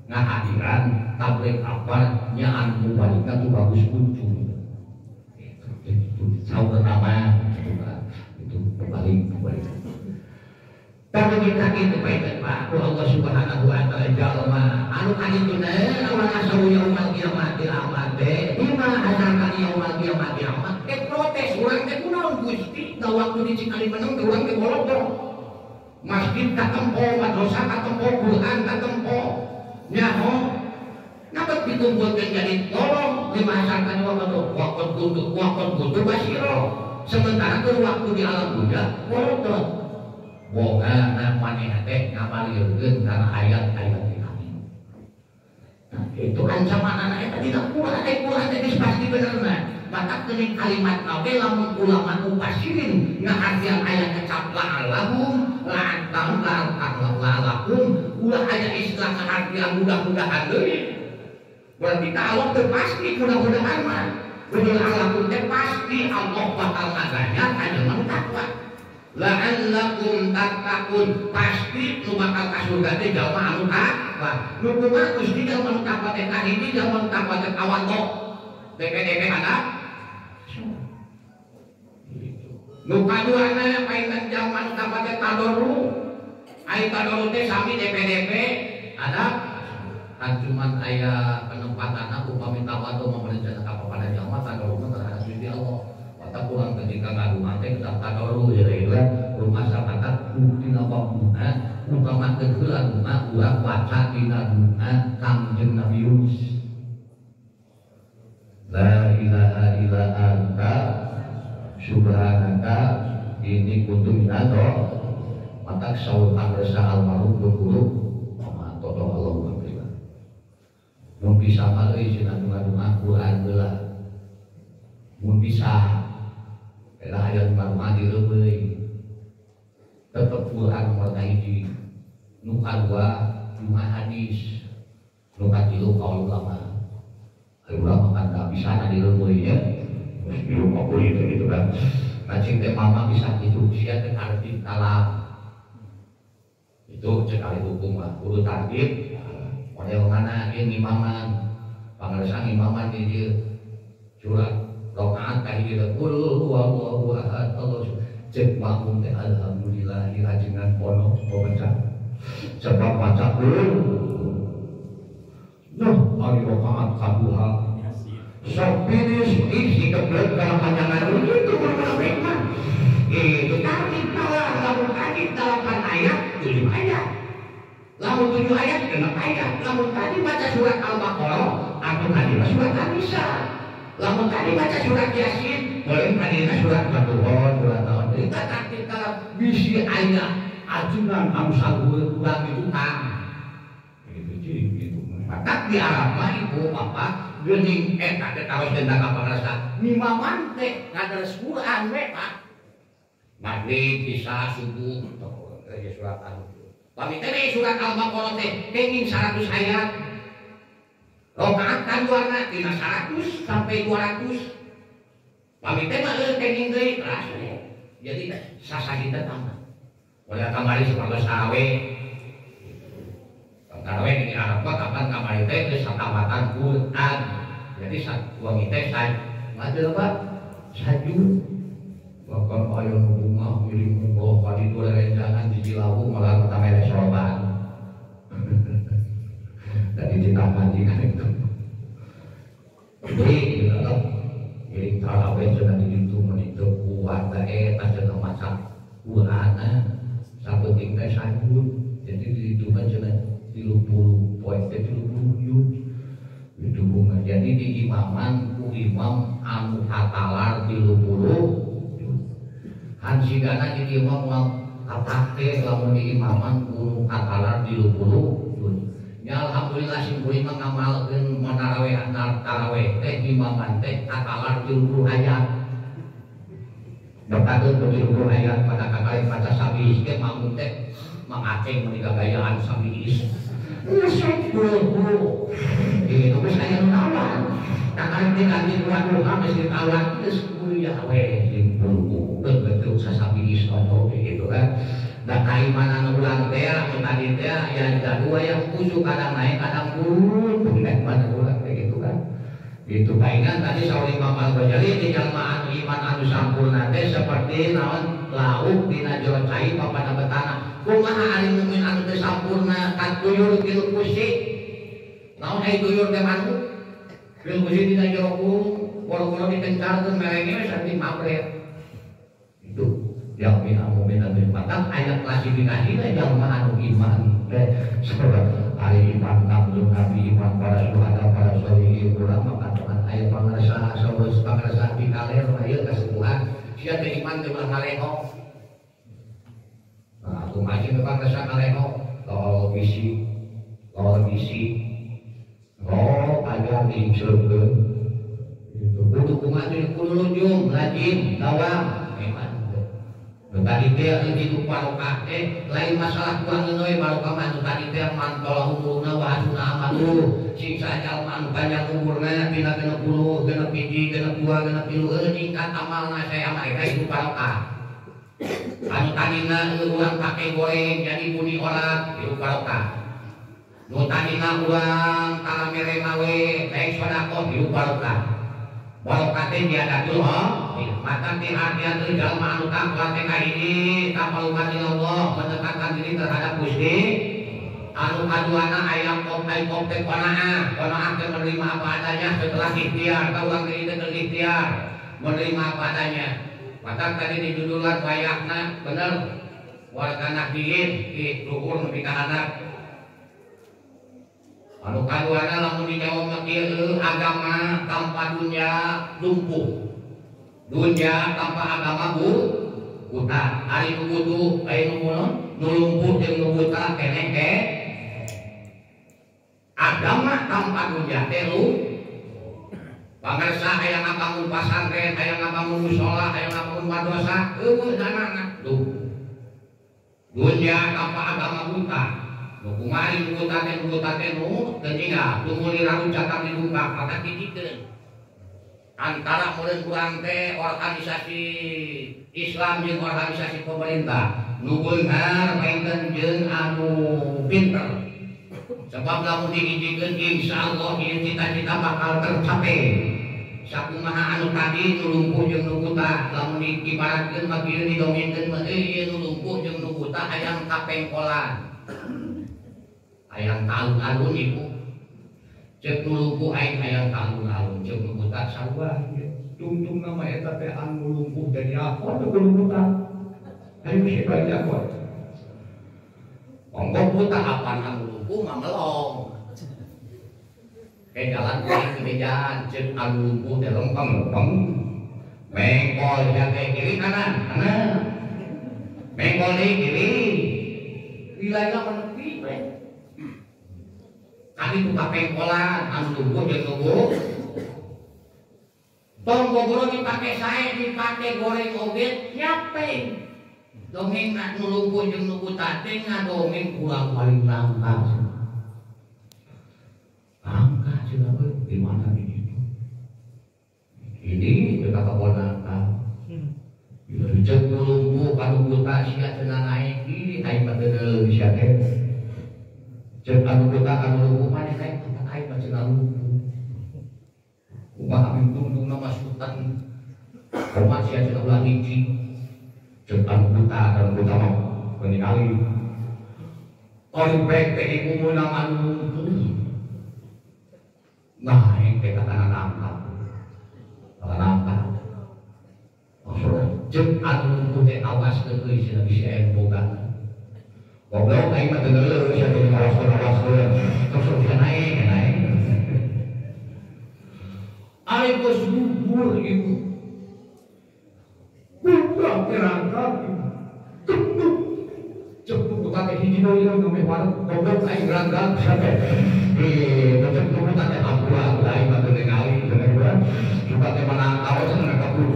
ngahadiran tablik apa nyaan mubalika itu bagus kunjung itu sahur nama itu berbalik berbalik tapi kita itu baik Pak Allah Subhanahu wa taala jalma anu kan itu na orang asal yaumul kiamat amat teh lima hasan kan yaumul kiamat amat ke protes urang teh kunaon Gusti. Da waktu di Cikali menang urang teh bolong masjid katempo madrasah katempo Quran katempo nyaho Nabat dikumpulkan jadi tolong. Lima hasan kan waktu waktu kudu waktu kudu basiro sementara itu waktu di alam budak bolong boga namanya teh ngamalirkeun karena ayat-ayat kami. Nah, itu ancaman anak itu tidak kuat, eh kuat itu pasti benerna. Maka kini kalimat nabi lamun ulama mufasirin ngahartian ayat kecap la'alahum la'antam la'antam la'alakum ulah ayat istilah ngahartian mudah-mudahan deui. Berarti Allah pasti mudah-mudahan mah. Betul alakum teh pasti Allah bakal ngaganya kanjeng takwa la'allakum tattaqun. Pasti nu bakal ka surga teh jalma anu takwa nu kumaha Gusti jalma anu takwa teh kahiji jalma anu takwa teh anak nu kaduana paingan jalma anu takwa teh tadoru ai tadoru teh sami DP-DP ada? Kan cuman aya penempatan upami tawadu memerencanakan kepada jalma tadoru terhadap Gusti Allah tak pulang ketika ngadu mate kita tadoru ya itu rumah masyarakat bukti apa bunga. Upama kegelan bunga ulah waca dina bunga kangjeng Nabi Yunus. Ilaha illa anta subhanaka ini kuntu minato mata saul pangresa almarhum guru mama toto Allah alhamdulillah mun bisa mah euy cenah dunga Quran heula mun bisa Kela aya rumah di leuweui tetep Quran nomor hiji nu kadua lima hadis nu katilu kaul ulama Ayo ulama kan gak bisa di leuweui ya terus di rumah itu gitu kan Kacing teh mama bisa gitu, sia teh arti kalam. Itu cekali hukum lah, kudu target. Model mana yang imaman, pangeresan imaman di dia curhat rokaat kayak gitu, kul wallahu ahad Allah cek makmum teh alhamdulillah ajengan pono baca sebab baca dulu. Nah, hari rokaat kaduha Sopiris isi kebelet kalau panjangan itu berbeda Itu tadi kalau lamun tadi delapan ayat tujuh ayat Lamun tujuh ayat genap ayat Lamun tadi baca surat Al-Baqarah Atau tadi surat An-Nisa Lamun tadi baca surat Yasin. Boleh tadi surat Al-Baqarah Surat Al-Baqarah Kita tadi kalau bisi ayat Ajunan amsal kurang itu kan Gitu gitu. Maka di mah ibu bapak gening eta teh taros tentang apa rasa nimaman teh ngadares Quran we Pak. Maghrib bisa subuh ya surat al Kami teh surat Al-Baqarah teh pengin 100 ayat Rokaat kaduana tina 100 sampai 200 Kami teh mah eueuh pengin deui keras Jadi sasagi teh tambah Oleh kamari sepados awe Karena ini Arab kapan kamari teh geus satamatan Quran. Jadi suami teh saya ngajel Pak saju bahkan ayo bunga miring bunga kali itu rencangan di Cilawu malah kita mere sorban. Dari kan itu. Jadi dalam miring taraweh sudah di situ menitu kuat dah eta cenah masak. Quran sabeting teh. Jadi di situ kan cenah tilu puluh poin teh yuk itu bunga. Jadi di imaman ku imam anu hatalar tilu puluh hansigana di imam mau kapake lamun di imaman ku hatalar tilu puluh ya alhamdulillah sing ku imam ngamalkeun manaraweh antar taraweh teh imaman teh hatalar tilu puluh ayat Berkatun ke tilu puluh ayat pada kakak baca sabis ke makmum teh mengaceng menikah gayaan sabis itu bisa yang kawan takkan tinggal di luar rumah mesti kawan terus kuliah we di bulu betul sasabi isono gitu kan. Dan kaimanan ulang teh tadi teh yang kedua yang kusuk kadang naik kadang turun. Bukan mana ulang kayak gitu kan. Itu kaingan tadi sauri Imam Al-Ghazali di jalmaan iman anu sampurna teh seperti naon lauk dina jero cai papada betana kumaha ari mukmin anu teu sampurna kan tuyul kilu kusi naon ai tuyul teh manuk kilu kusi dina jero kurung boro-boro dikencarkeun merenge we sarti mabret. Itu yang min mumin anu patang ayat klasifikasi teh jalma anu iman teh seperti hari iman kanjeng nabi iman para syuhada para sholihin ulama katakan ayat pangarasa sawas pangarasa di kaler ayeuna kasepuhan sia teh iman teh ngaleho Nah, aku maju memang rasa kaleho, kalau visi, kalau visi, oh agak diincerkan, kudu lujung, rajin, dawang, memang. Tadi dia itu barokah eh lain masalah kuang ngoy barokah mah tadi dia mantol umurna wa hasuna amalu sing sajal man panjang umurna pina genep puluh genep hiji genep dua genep tilu eueuh ningkat amalna saya amal itu barokah anu tadina urang pake goreng jadi buni orang. Itu barokah nu tadina urang tara mere mawe. Baik sodako itu barokah teh tiada tuh maka hatian dari jalma anu takwa teh ini kapal umat Allah mendekatkan diri terhadap Gusti anu kaduana ayam kop ay kop teh qanaah qanaah teh menerima apa adanya setelah ikhtiar kau diri teh ikhtiar menerima apa adanya maka tadi di judulan wayahna bener warga nabiin di luhur anak anu kaduana lamun dijawab mah kieu agama tanpa dunia lumpuh. Dunia tanpa agama bu buta. Ari nu butuh aya nu mulon nu lumpuh jeung nu buta keneh ke agama tanpa dunia teh lu. Pamirsa aya ngabangun pasantren, aya ngabangun musola, aya ngabangun madrasah, eueuh nanana tuh. Dunia tanpa agama buta. Kumari buta teh nu tinggal, nu meuli raru cakang di muka, maka dijikeun. Antara meureun kurang teh organisasi Islam jeung organisasi pemerintah nu beunghar painten jeung anu pinter. Sebab lamun diijikeun insyaallah ieu cita-cita bakal tercapai. Sakumaha anu tadi nu lumpuh jeung nu buta, lamun diibaratkeun mah kieu didominkeun mah euy ieu nu lumpuh. Hayang alun-alun ibu. Cek nu lumpuh aing hayang alun-alun, cek nu buta sarua ieu. Tungtung nama eta teh anu lumpuh jadi apa tuh kelumputan? Ayo sih baca apa? Monggo buta apaan anu lumpuh mah melong. Kayak jalan kuring ke mejan, cek anu lumpuh teh lempeng lempeng. Mengkol kayak kiri kanan kanan. Mengkol kiri. Wilayah. Kami buka pengkolan, anu lumpuh jeung lumpuh. Tong gogoro dipake sae, dipake goreng oget, nyape. Dongeng nak nu lumpuh jeung nu buta teh ngadongeng kurang paling langka. Langka cenah we, di mana di situ? Ini kita keponakan. Itu cek nu lumpuh kanu buta sia cenah naik ini aing mah teu sia anu buta kanu mah naik tempat aing mah cenah lumpuh. Umah amin tungtung nama sultan. Hormat sia cenah ulah hiji. Anu buta kanu mah menikali. Ompek teh ibu meunang anu lumpuh. Nah, yang kita tangan angkat. Tangan anu lumpuh teh awas ke euy cenah bisa. Goblok aing mah teu teh awas awas terus bisa naik naik. Aing geus gugur ibu. Buka terangkat. Cepuk. Cepuk buta teh hiji deui nu meh warung goblok aing sampe. Eh, cepuk buta teh ampura aing mah teu ningali bener. Suka teh menang awas cenah kabur.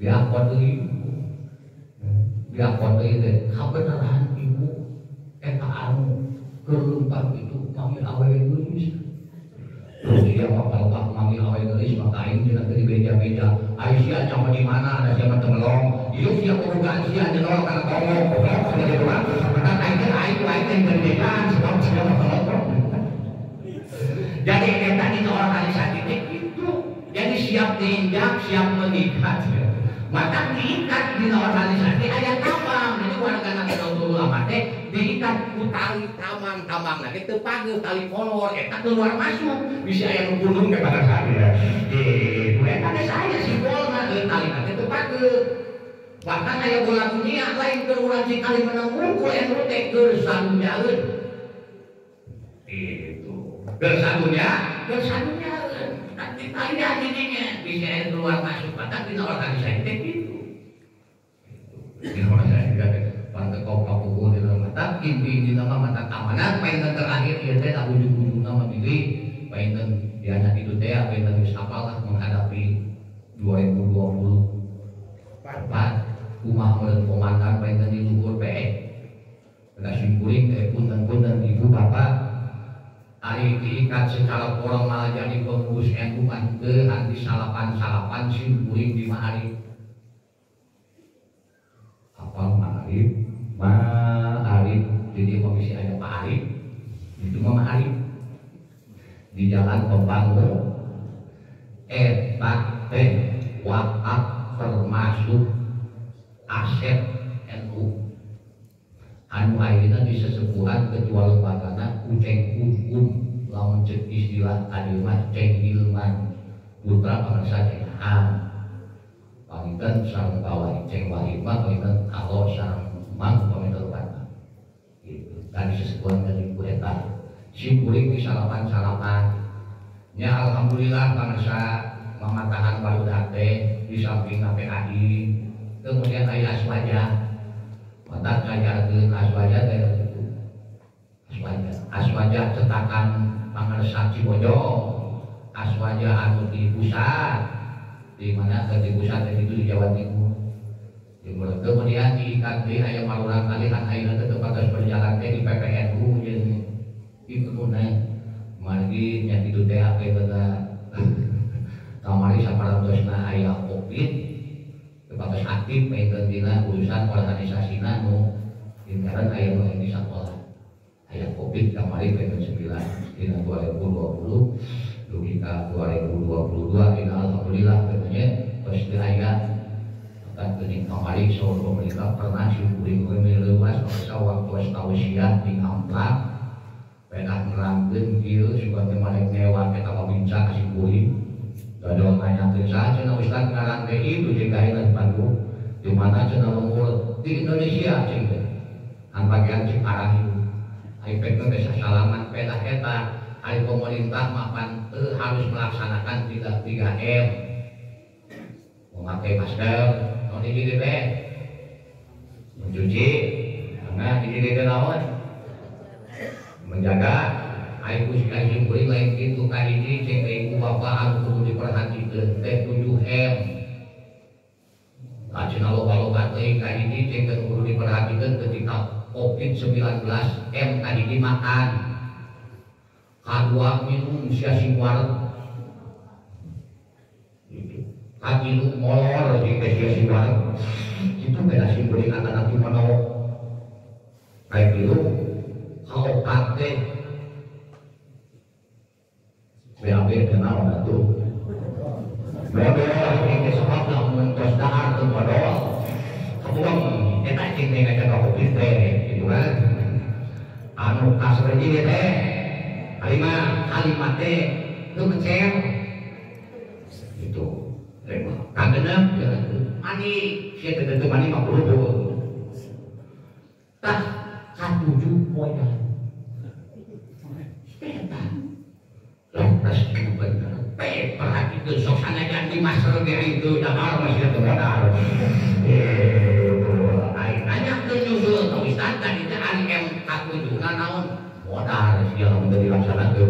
Diakon deui. Diakon deui teh kabenaran ibu eta anu kelumpang itu kami geus. Terus dia bakal pak mami awewe geus maka aing cenah teu beja-beja. Ai sia cama di mana ada siapa temelong. Ieu sia kurugan sia jenol kana tongo. Goblok cenah di rumah. Maka aing aing teh berbedaan sebab sia mah pelotong. Jadi eta di organisasi teh itu. Jadi siap diinjak, siap mengikat. Maka diikat di organisasi aya tambang. Jadi warga nanti dulu lama teh diikat ku tali tamang tambang nanti teu pageuh tali kolor eta keluar masuk bisa aya nu gunung ke pada saya. Eh, teh saya simbolna euy tali nanti teu pageuh. Bahkan aya bola dunia lain ke urang si kali menang unggul enu teh gersanjaeun. Itu. Gersadunya, gersadunya nanti tali hadinya bisa keluar masuk maka dina organisasi teh gitu. Di organisasi teh pantai kau kapuku di dalam mata inti di nama mata keamanan mainan terakhir ya teh tak ujung ujung nama diri. Mainan di anak itu teh mainan bisa apalah menghadapi 2020 empat. Rumah melihat komandan mainan di luhur PE. Kena simpuling teh punten punten ibu bapak Hari diikat secara orang malah jadi pengurus NU kan. Ke anti salapan salapan simpuling di hari. Apa Ma'arif Ma'arif jadi komisi ada Pak Arif itu mah Ma'arif di jalan pembangun. Etak teh wakaf termasuk aset NU anu ayeuna di sesepuhan ketua lembagana kuceng hukum lamun cek istilah mah ceng ilman putra bangsa cengahan Panginten sareng bawa iceng wahima panginten kalau sareng mang panginten wana. Gitu. Dan sesuatu dari ku eta. Si kuring di salapan-salapan. Ya alhamdulillah bangsa mematahan baru date di samping PKI. Kemudian aya aswaja. Mata ngajarkeun aswaja teh itu. Aswaja. Aswaja cetakan pangarsa Cibojo. Aswaja anu di pusat di mana di pusat itu di Jawa Timur. Kemudian di IKT ayam maluran kali kan ayeuna teh tempat berjalan teh di PPNU jeung itu tunai. Margi nya kitu teh ake kata kamari saparantos-na aya Covid kepatos aktif pengkeun dina urusan organisasina nu lingkaran aya nu di sakola. Aya Covid kamari pengkeun 9 dina 2020 dugi ka 2022 ini alhamdulillah katanya pasti aya akan kening kamari soal pemerintah pernah syukuri kami lewas masa waktu tausiah di amplak pedah nerangkeun kieu suka teh marek nyewa kita mabinca kasih kuring Gadol nanya saja na Ustaz ngarang teh itu jika di Bandung di mana cenah lembur di Indonesia cing teh an bagian Cikarang itu. Teh bisa salaman pedah eta hari pemerintah mapan eh, harus melaksanakan 3 3M memakai masker non di teh mencuci karena di teh naon menjaga air ku sika kuring lain gitu ka hiji cek ibu bapak anu kudu diperhatikeun teh 7M Kacina loba-loba teh hiji cek kudu diperhatikeun ketika COVID-19 M ka hiji makan kadua minum sia singwar itu kajilu molor di sia singwar itu beda simboli kata nanti mana kayak gitu kau kate BAB kenal nggak tuh? BAB ini sebab lah mentos dahar tuh padahal kebuang kita cing ngajak kau teh gitu kan? Anu kasar jadi teh kalimat kalimat teh itu kecil itu kagenep mani sia teh teh mani 50 tah katujuh poin lantas bener pe perhatikan sok sana jangan master ge itu dahar masih ada modal eh nanya ke nyusul. Tau Ustaz tadi ari em katujuh naon? Modal segala menjadi laksana ke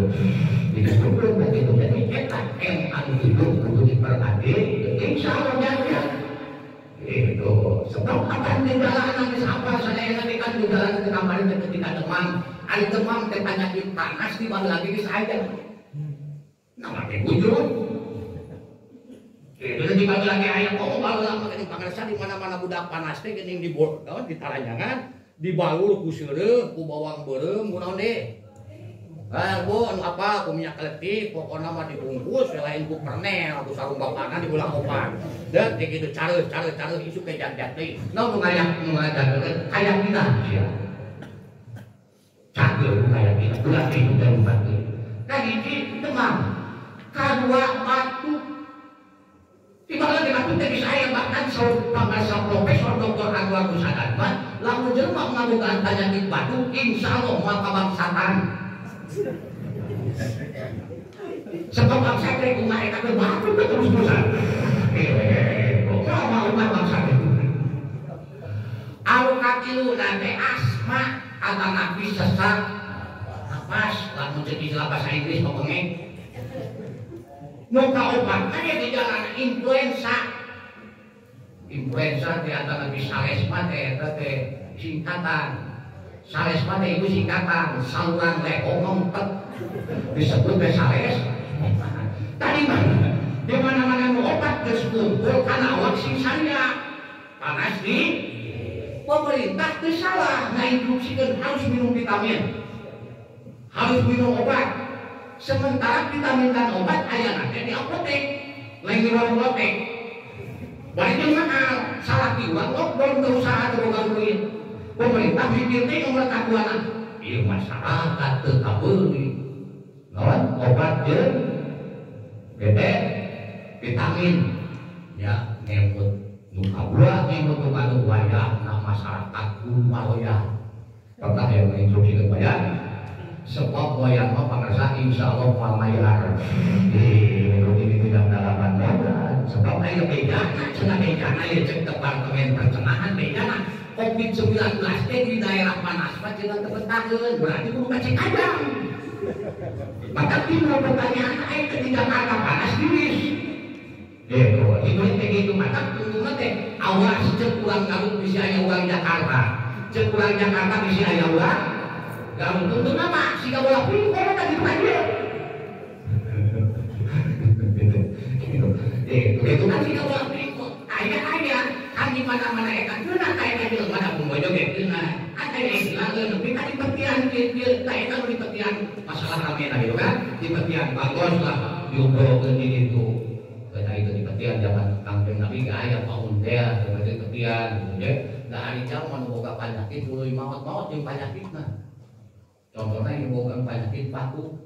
itu sebelum begitu jadi kita yang anu itu untuk diperhati. Insya Allah jaga. Itu sebab akan tinggalan nanti siapa saya nanti kan tinggalan ke kamar itu ketika demam. Ada demam teh penyakit panas di mana lagi di saya teh bujur itu nanti bagi lagi ayam kok kalau lama kening pangarsa di mana-mana budak panas teh kening di bor di talanjangan dibalur ku seureuh ku bawang beureum ku naon deh Ah, bu, apa, ku minyak letih, pokoknya mah dibungkus, lain ku pernel, ku sarung bapana di bulan opan. Dan kayak gitu, cara, cara, cara, isu kayak jat-jat deh. Nah, mengayak, mengayak, kayak kita, ya. Cagel, kayak kita, bulan itu dan batu. Kayak gitu, demam. Kedua, batu. Tiba-tiba di batu tadi saya bahkan pangkasa profesor doktor Anwar Musadarman, lalu jelma mengadukan tanya di batu, insya Allah mau kebangsaan. Sebab bangsa itu mereka berbatu terus-terusan. Kau mau umat bangsa itu? Alu kakilu nanti asma kata nabi sesak napas lalu jadi bahasa Inggris pokoknya muka obat hanya di jalan influenza. Influenza di antara nabi salesma teh teh singkatan. Sales mana itu singkatan saluran lehong ngompet disebut teh sales. Tadi mana di mana mana mau obat keskumpul karena awak sing saya. Panas di pemerintah itu salah menginstruksikan harus minum vitamin. Harus minum obat sementara vitamin dan obat ayah nanti di apotek. Lain di warung apotek Baiknya mahal, salah tiwang, lockdown berusaha terbuka duit pemerintah mikir teh umur kakuana iya masyarakat terkabuli lawan obat je. Bebek vitamin. Ya ngemut. Nu kabura ngemut nu kanu wayah na masyarakat kudu maloya pernah yang menginstruksikan bayar sebab wayah mah pangrasa insya Allah mau mayar. Di ini tidak dalaman sebab ayo beda cenah beda. Ayo cek departemen pertengahan beda COVID-19 teh di daerah panas mah cenah tebetakeun berarti kudu ngecek aja maka timbul pertanyaan ayo ketika harga panas diris. Gitu, itu teh gitu maka tunggu teh. Awas cek pulang kamu bisa aya uang Jakarta. Cek pulang Jakarta bisa aya uang kamu tuntun nama si bola ping kalau tadi aja itu kan si bola ping ayah ayah kan di mana mana eka cuna kayak kayak mana pembojo gitu cuna ada yang istilah tapi kan di petian dia kayak kan di petian masalah rame lah gitu kan. Di petian bagus lah diukur ini itu karena itu di petian zaman kampung nabi gak ayah tahun dia di petian gitu ya. Nah hari zaman boga penyakit dulu maut maut yang penyakit nah contohnya yang boga penyakit batuk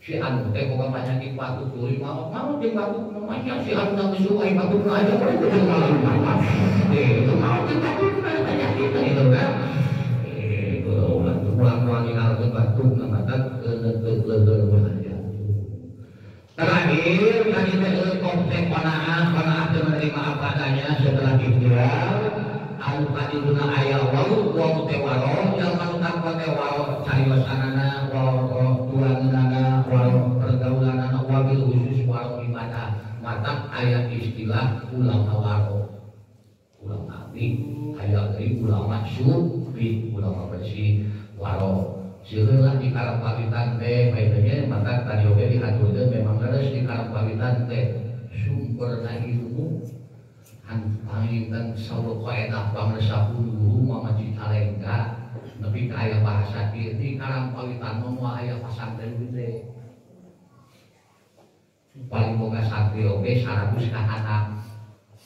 si anu teh boga penyakit batuk dulu maut maut yang batuk namanya si anu nang sesuai batuk aja kan itu yang batuk penyakit itu kan yang kan Terakhir tadi teh komplek panah panah menerima apa adanya setelah ikhtiar anu tadi guna ayah wau wau teh waro yang manu tanpa teh waro cari wasanana wau tuanana wau pergaulanana wabil khusus waro ibadah mata ayat istilah ulama waro ulama abdi ayat dari ulama sufi ulama bersih waro Sila di karang pawitan teh, baiknya maka tadi oke diaturkan memang harus di karang pawitan teh sumber na ilmu pawitan selalu kaedah pamersa guru mama citalengka tapi kaya bahasa di karang pawitan mau ayah pasantren gede paling boga santri oke saratus ka anak.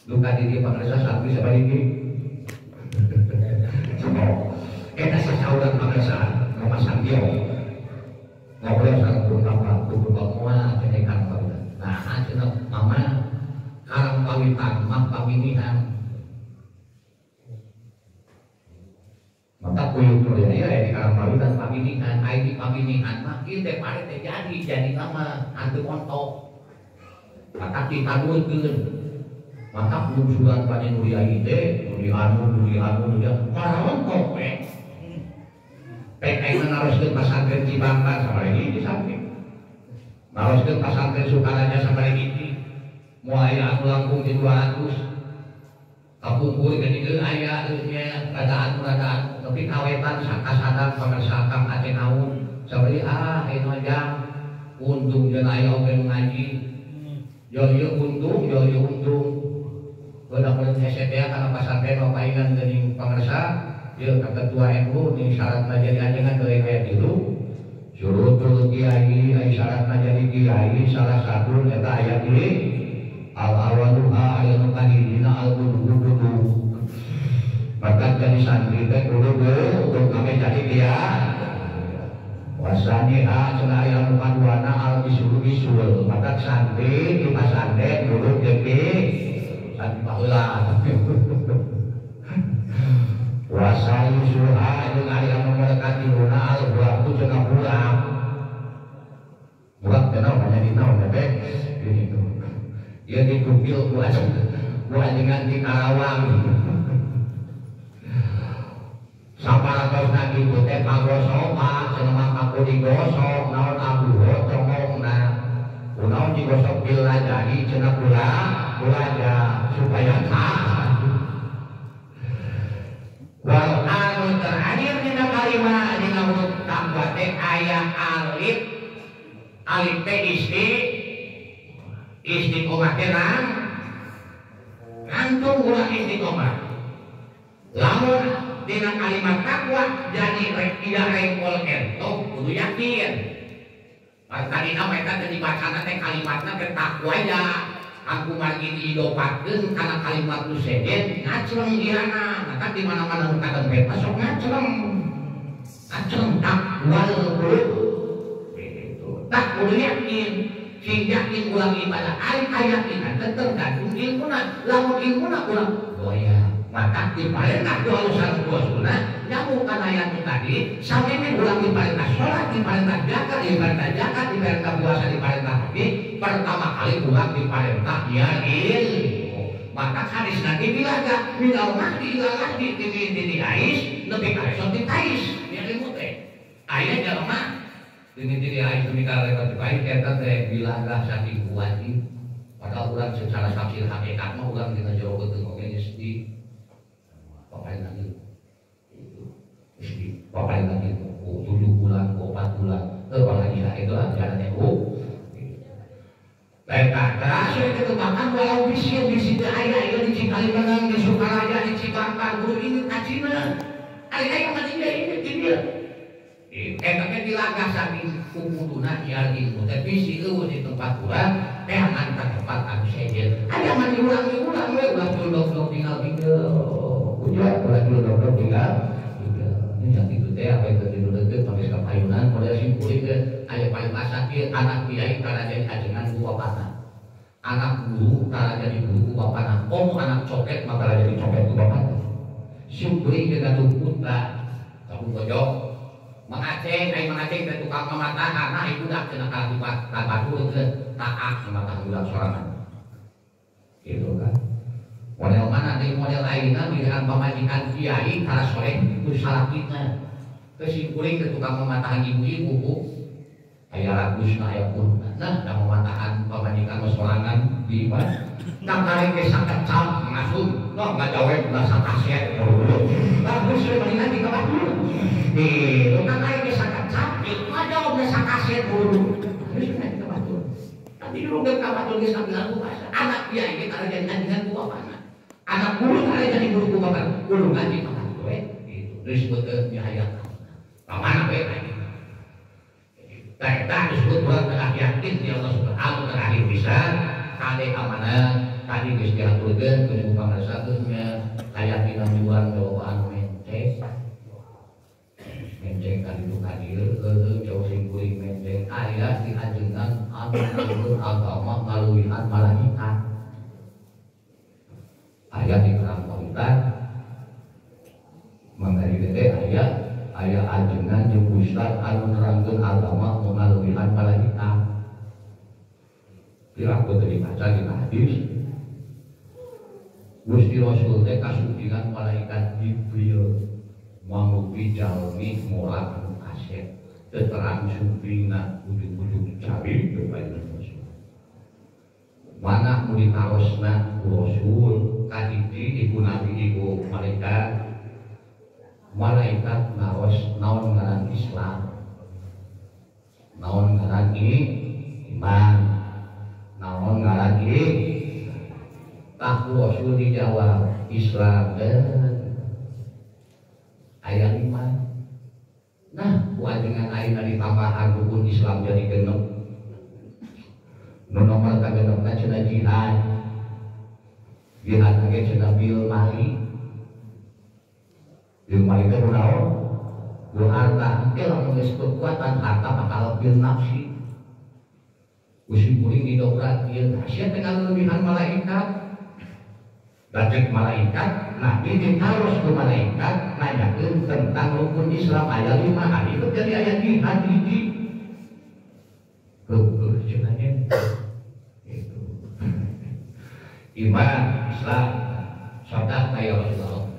Luka diri pamersa santri sebaliknya kita sasauran pamersa kawasan dia. Ngobrol sama beberapa beberapa mua kenaikan pawitan nah aja mama mak paminihan maka kuyuk nulis ya di karang pawitan paminihan ai di paminihan mah ieu teh pare jadi jadi nama hantu montok maka ditanulkeun maka belum surat pada nuri teh nuri anu nuri anu nuri anu. Montok we PKI menaruskan pesantren Cibangka sama lagi di samping. Naruskan pesantren Sukaranya sama lagi ini mulai anu langkung di 200 kapumpul ke itu ayah nya radaan radaan tapi kawetan saka sadar pemersakam ate naun sabari ah eno aja untung jeung aya oge ngaji yo untung yo untung Udah mulai heset ya karena pesantren paingan geuning pamersa ya ketua NU ini syaratnya jadi ajengan dari kayak dulu suruh kiai ay syaratnya jadi kiai salah satu eta ayat ini awaluha ayat kanidina al kudu kudu maka jadi santri teh kudu untuk kami jadi dia. Wasani a cenah aya nu kaduana al bisul bisul maka santri di pasantren kudu jadi santri baheula wasai surah itu ayah memberkati guna al waktu cenah pulang pulang kenal banyak di naon bebek. Ini tuh dia dikupil buat buat dengan di Karawang. Saparatos nagi teh kagosok pak. Cenah maka digosok naon abu comong na unaon digosok bila jadi cenah pula pula supaya sah wal anu terakhir dina kalimat dina huruf tambah teh aya alif alif teh isti istiqomah teh nang ngantung ulah istiqomah lamun dina kalimat takwa jadi tidak rengkol entok kudu yakin. Tadi nama eta tadi bacana teh kalimatna teh takwa ya. Aku magi diidopatkeun kana kalimat nu seden ngacreng diana maka di mana-mana nu kadempet sok ngacreng. Ngacreng tak wal kudu. Gitu tak kudu yakin si yakin ulang ibadah. Ari keyakinan teh tergantung ilmuna lamun ilmuna ulang. Doya maka diparentah doa usaha dua sunnah nyamuk kana yang tadi. Sampai ini ulang diparentah sholat diparentah zakat diparentah zakat diparentah puasa diparentah haji. Pertama kali ulang diparentah ya ilmu. Maka hadis nanti bilang gak minal mahdi ilalah di tini tini ais lebih kaiso di tais. Ya ilmu teh ayah jalma demi kalau lewat di tais kita teh bilang gak saking kuati padahal ulang secara tafsir hakikat mah ulang kita jauh betul oke di papain lagi. Itu di papain lagi. Oh, tujuh bulan oh, empat bulan. Eh lagi lah itu jalannya oh. Mereka terakhir ketemakan walau bisir di sini ayah itu di Cikalimenang, di Sukaraja, di Cibangkang, guru ini kacina. Ayah yang dia ini dia. Ekaknya dilagah saking kumuduna ya ilmu tapi si eueuh di tempat urang teh angkat tempat anu sejen. Ayah mandi ulang ulang we ulang dodok tinggal tinggal. Ujar ulang dodok tinggal. Ini yang itu teh apa itu tidur deket sampai ke payunan model simpulin ke ayah paling masak anak kiai karena jadi ajengan gua panah anak guru karena jadi guru bapakna om anak copet maka jadi copet ku bapakna syukri ke gaduh putra kamu gojok mengaceng ai mengaceng ke tukang mamata karena ibu dak kena kalimat tabatu ke taat sama tak budak sorangan. Gitu kan? Model mana? Nih model lainnya pilihan pemajikan kiai karena soleh itu salah kita. Kesimpulan ke tukang mematahan ibu-ibu bu ayah na ayah pun. Nah dah mematahan pemajikan masorangan di mana? Nang kali ke sangat ngasuh no nggak jauh udah sakaset bagus ya mendingan di kamar dulu. Eh lo nang kali ke sangat cap nggak jauh udah sakaset dulu terus tapi dulu ke kamar dulu. Sambil aku bahasa anak dia ini karena jadi anjingan gua mana anak guru karena jadi guru gua kan guru ngaji kamar dulu eh. Itu terus buat ke hayat. Paman apa ya? Disebut buat tengah yakin di Allah Subhanahu terakhir bisa kali amanah kali geus diaturkeun ku ibu pangarsakeunnya keyakinan juang jawaban menceng. Menceng kali itu kadir heueuh jauh sing kuring menceng. Aya di ajengan nanggur agama ngaluwihan malaikat. Aya di kerang kontak mangga gede aya aya ajengan jeung anu nerangkeun agama ngaluwihan malaikat. Kira-kira tadi baca di hadis Gusti Rasul teh kasupingan malaikat Jibril. Mangrupi jalmi molat anu kaset terang supina ujung-ujung cabi kepada Rasul mana mau dikarosna ku Rasul kahiji ibu nabi ibu malaikat. Malaikat ngaros naon ngaran Islam? Naon ngaran iman. Naon ngaran tak Rasul dijawab Islam dan ayat iman nah buat dengan ayat dari tambahan rukun Islam jadi genep. Nomor kagenepna cenah jihad. Jihad lagi cenah bil mali. Bil mali teh kunaon bil harta geus kekuatan harta bakal bil nafsi. Usim kuring didobrak ieu sia teh ngalebihan malaikat Bajak malaikat, Nabi ditaros ke malaikat nanyakeun tentang rukun Islam ayat lima hari itu jadi ayat jihad hiji. Heuh, cenanya. Itu. Iman, Islam, sadat kaya Rasulullah.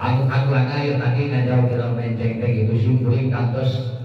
Aku aku lagi tadi ngajau dalam menceng teh gitu simpuling kantos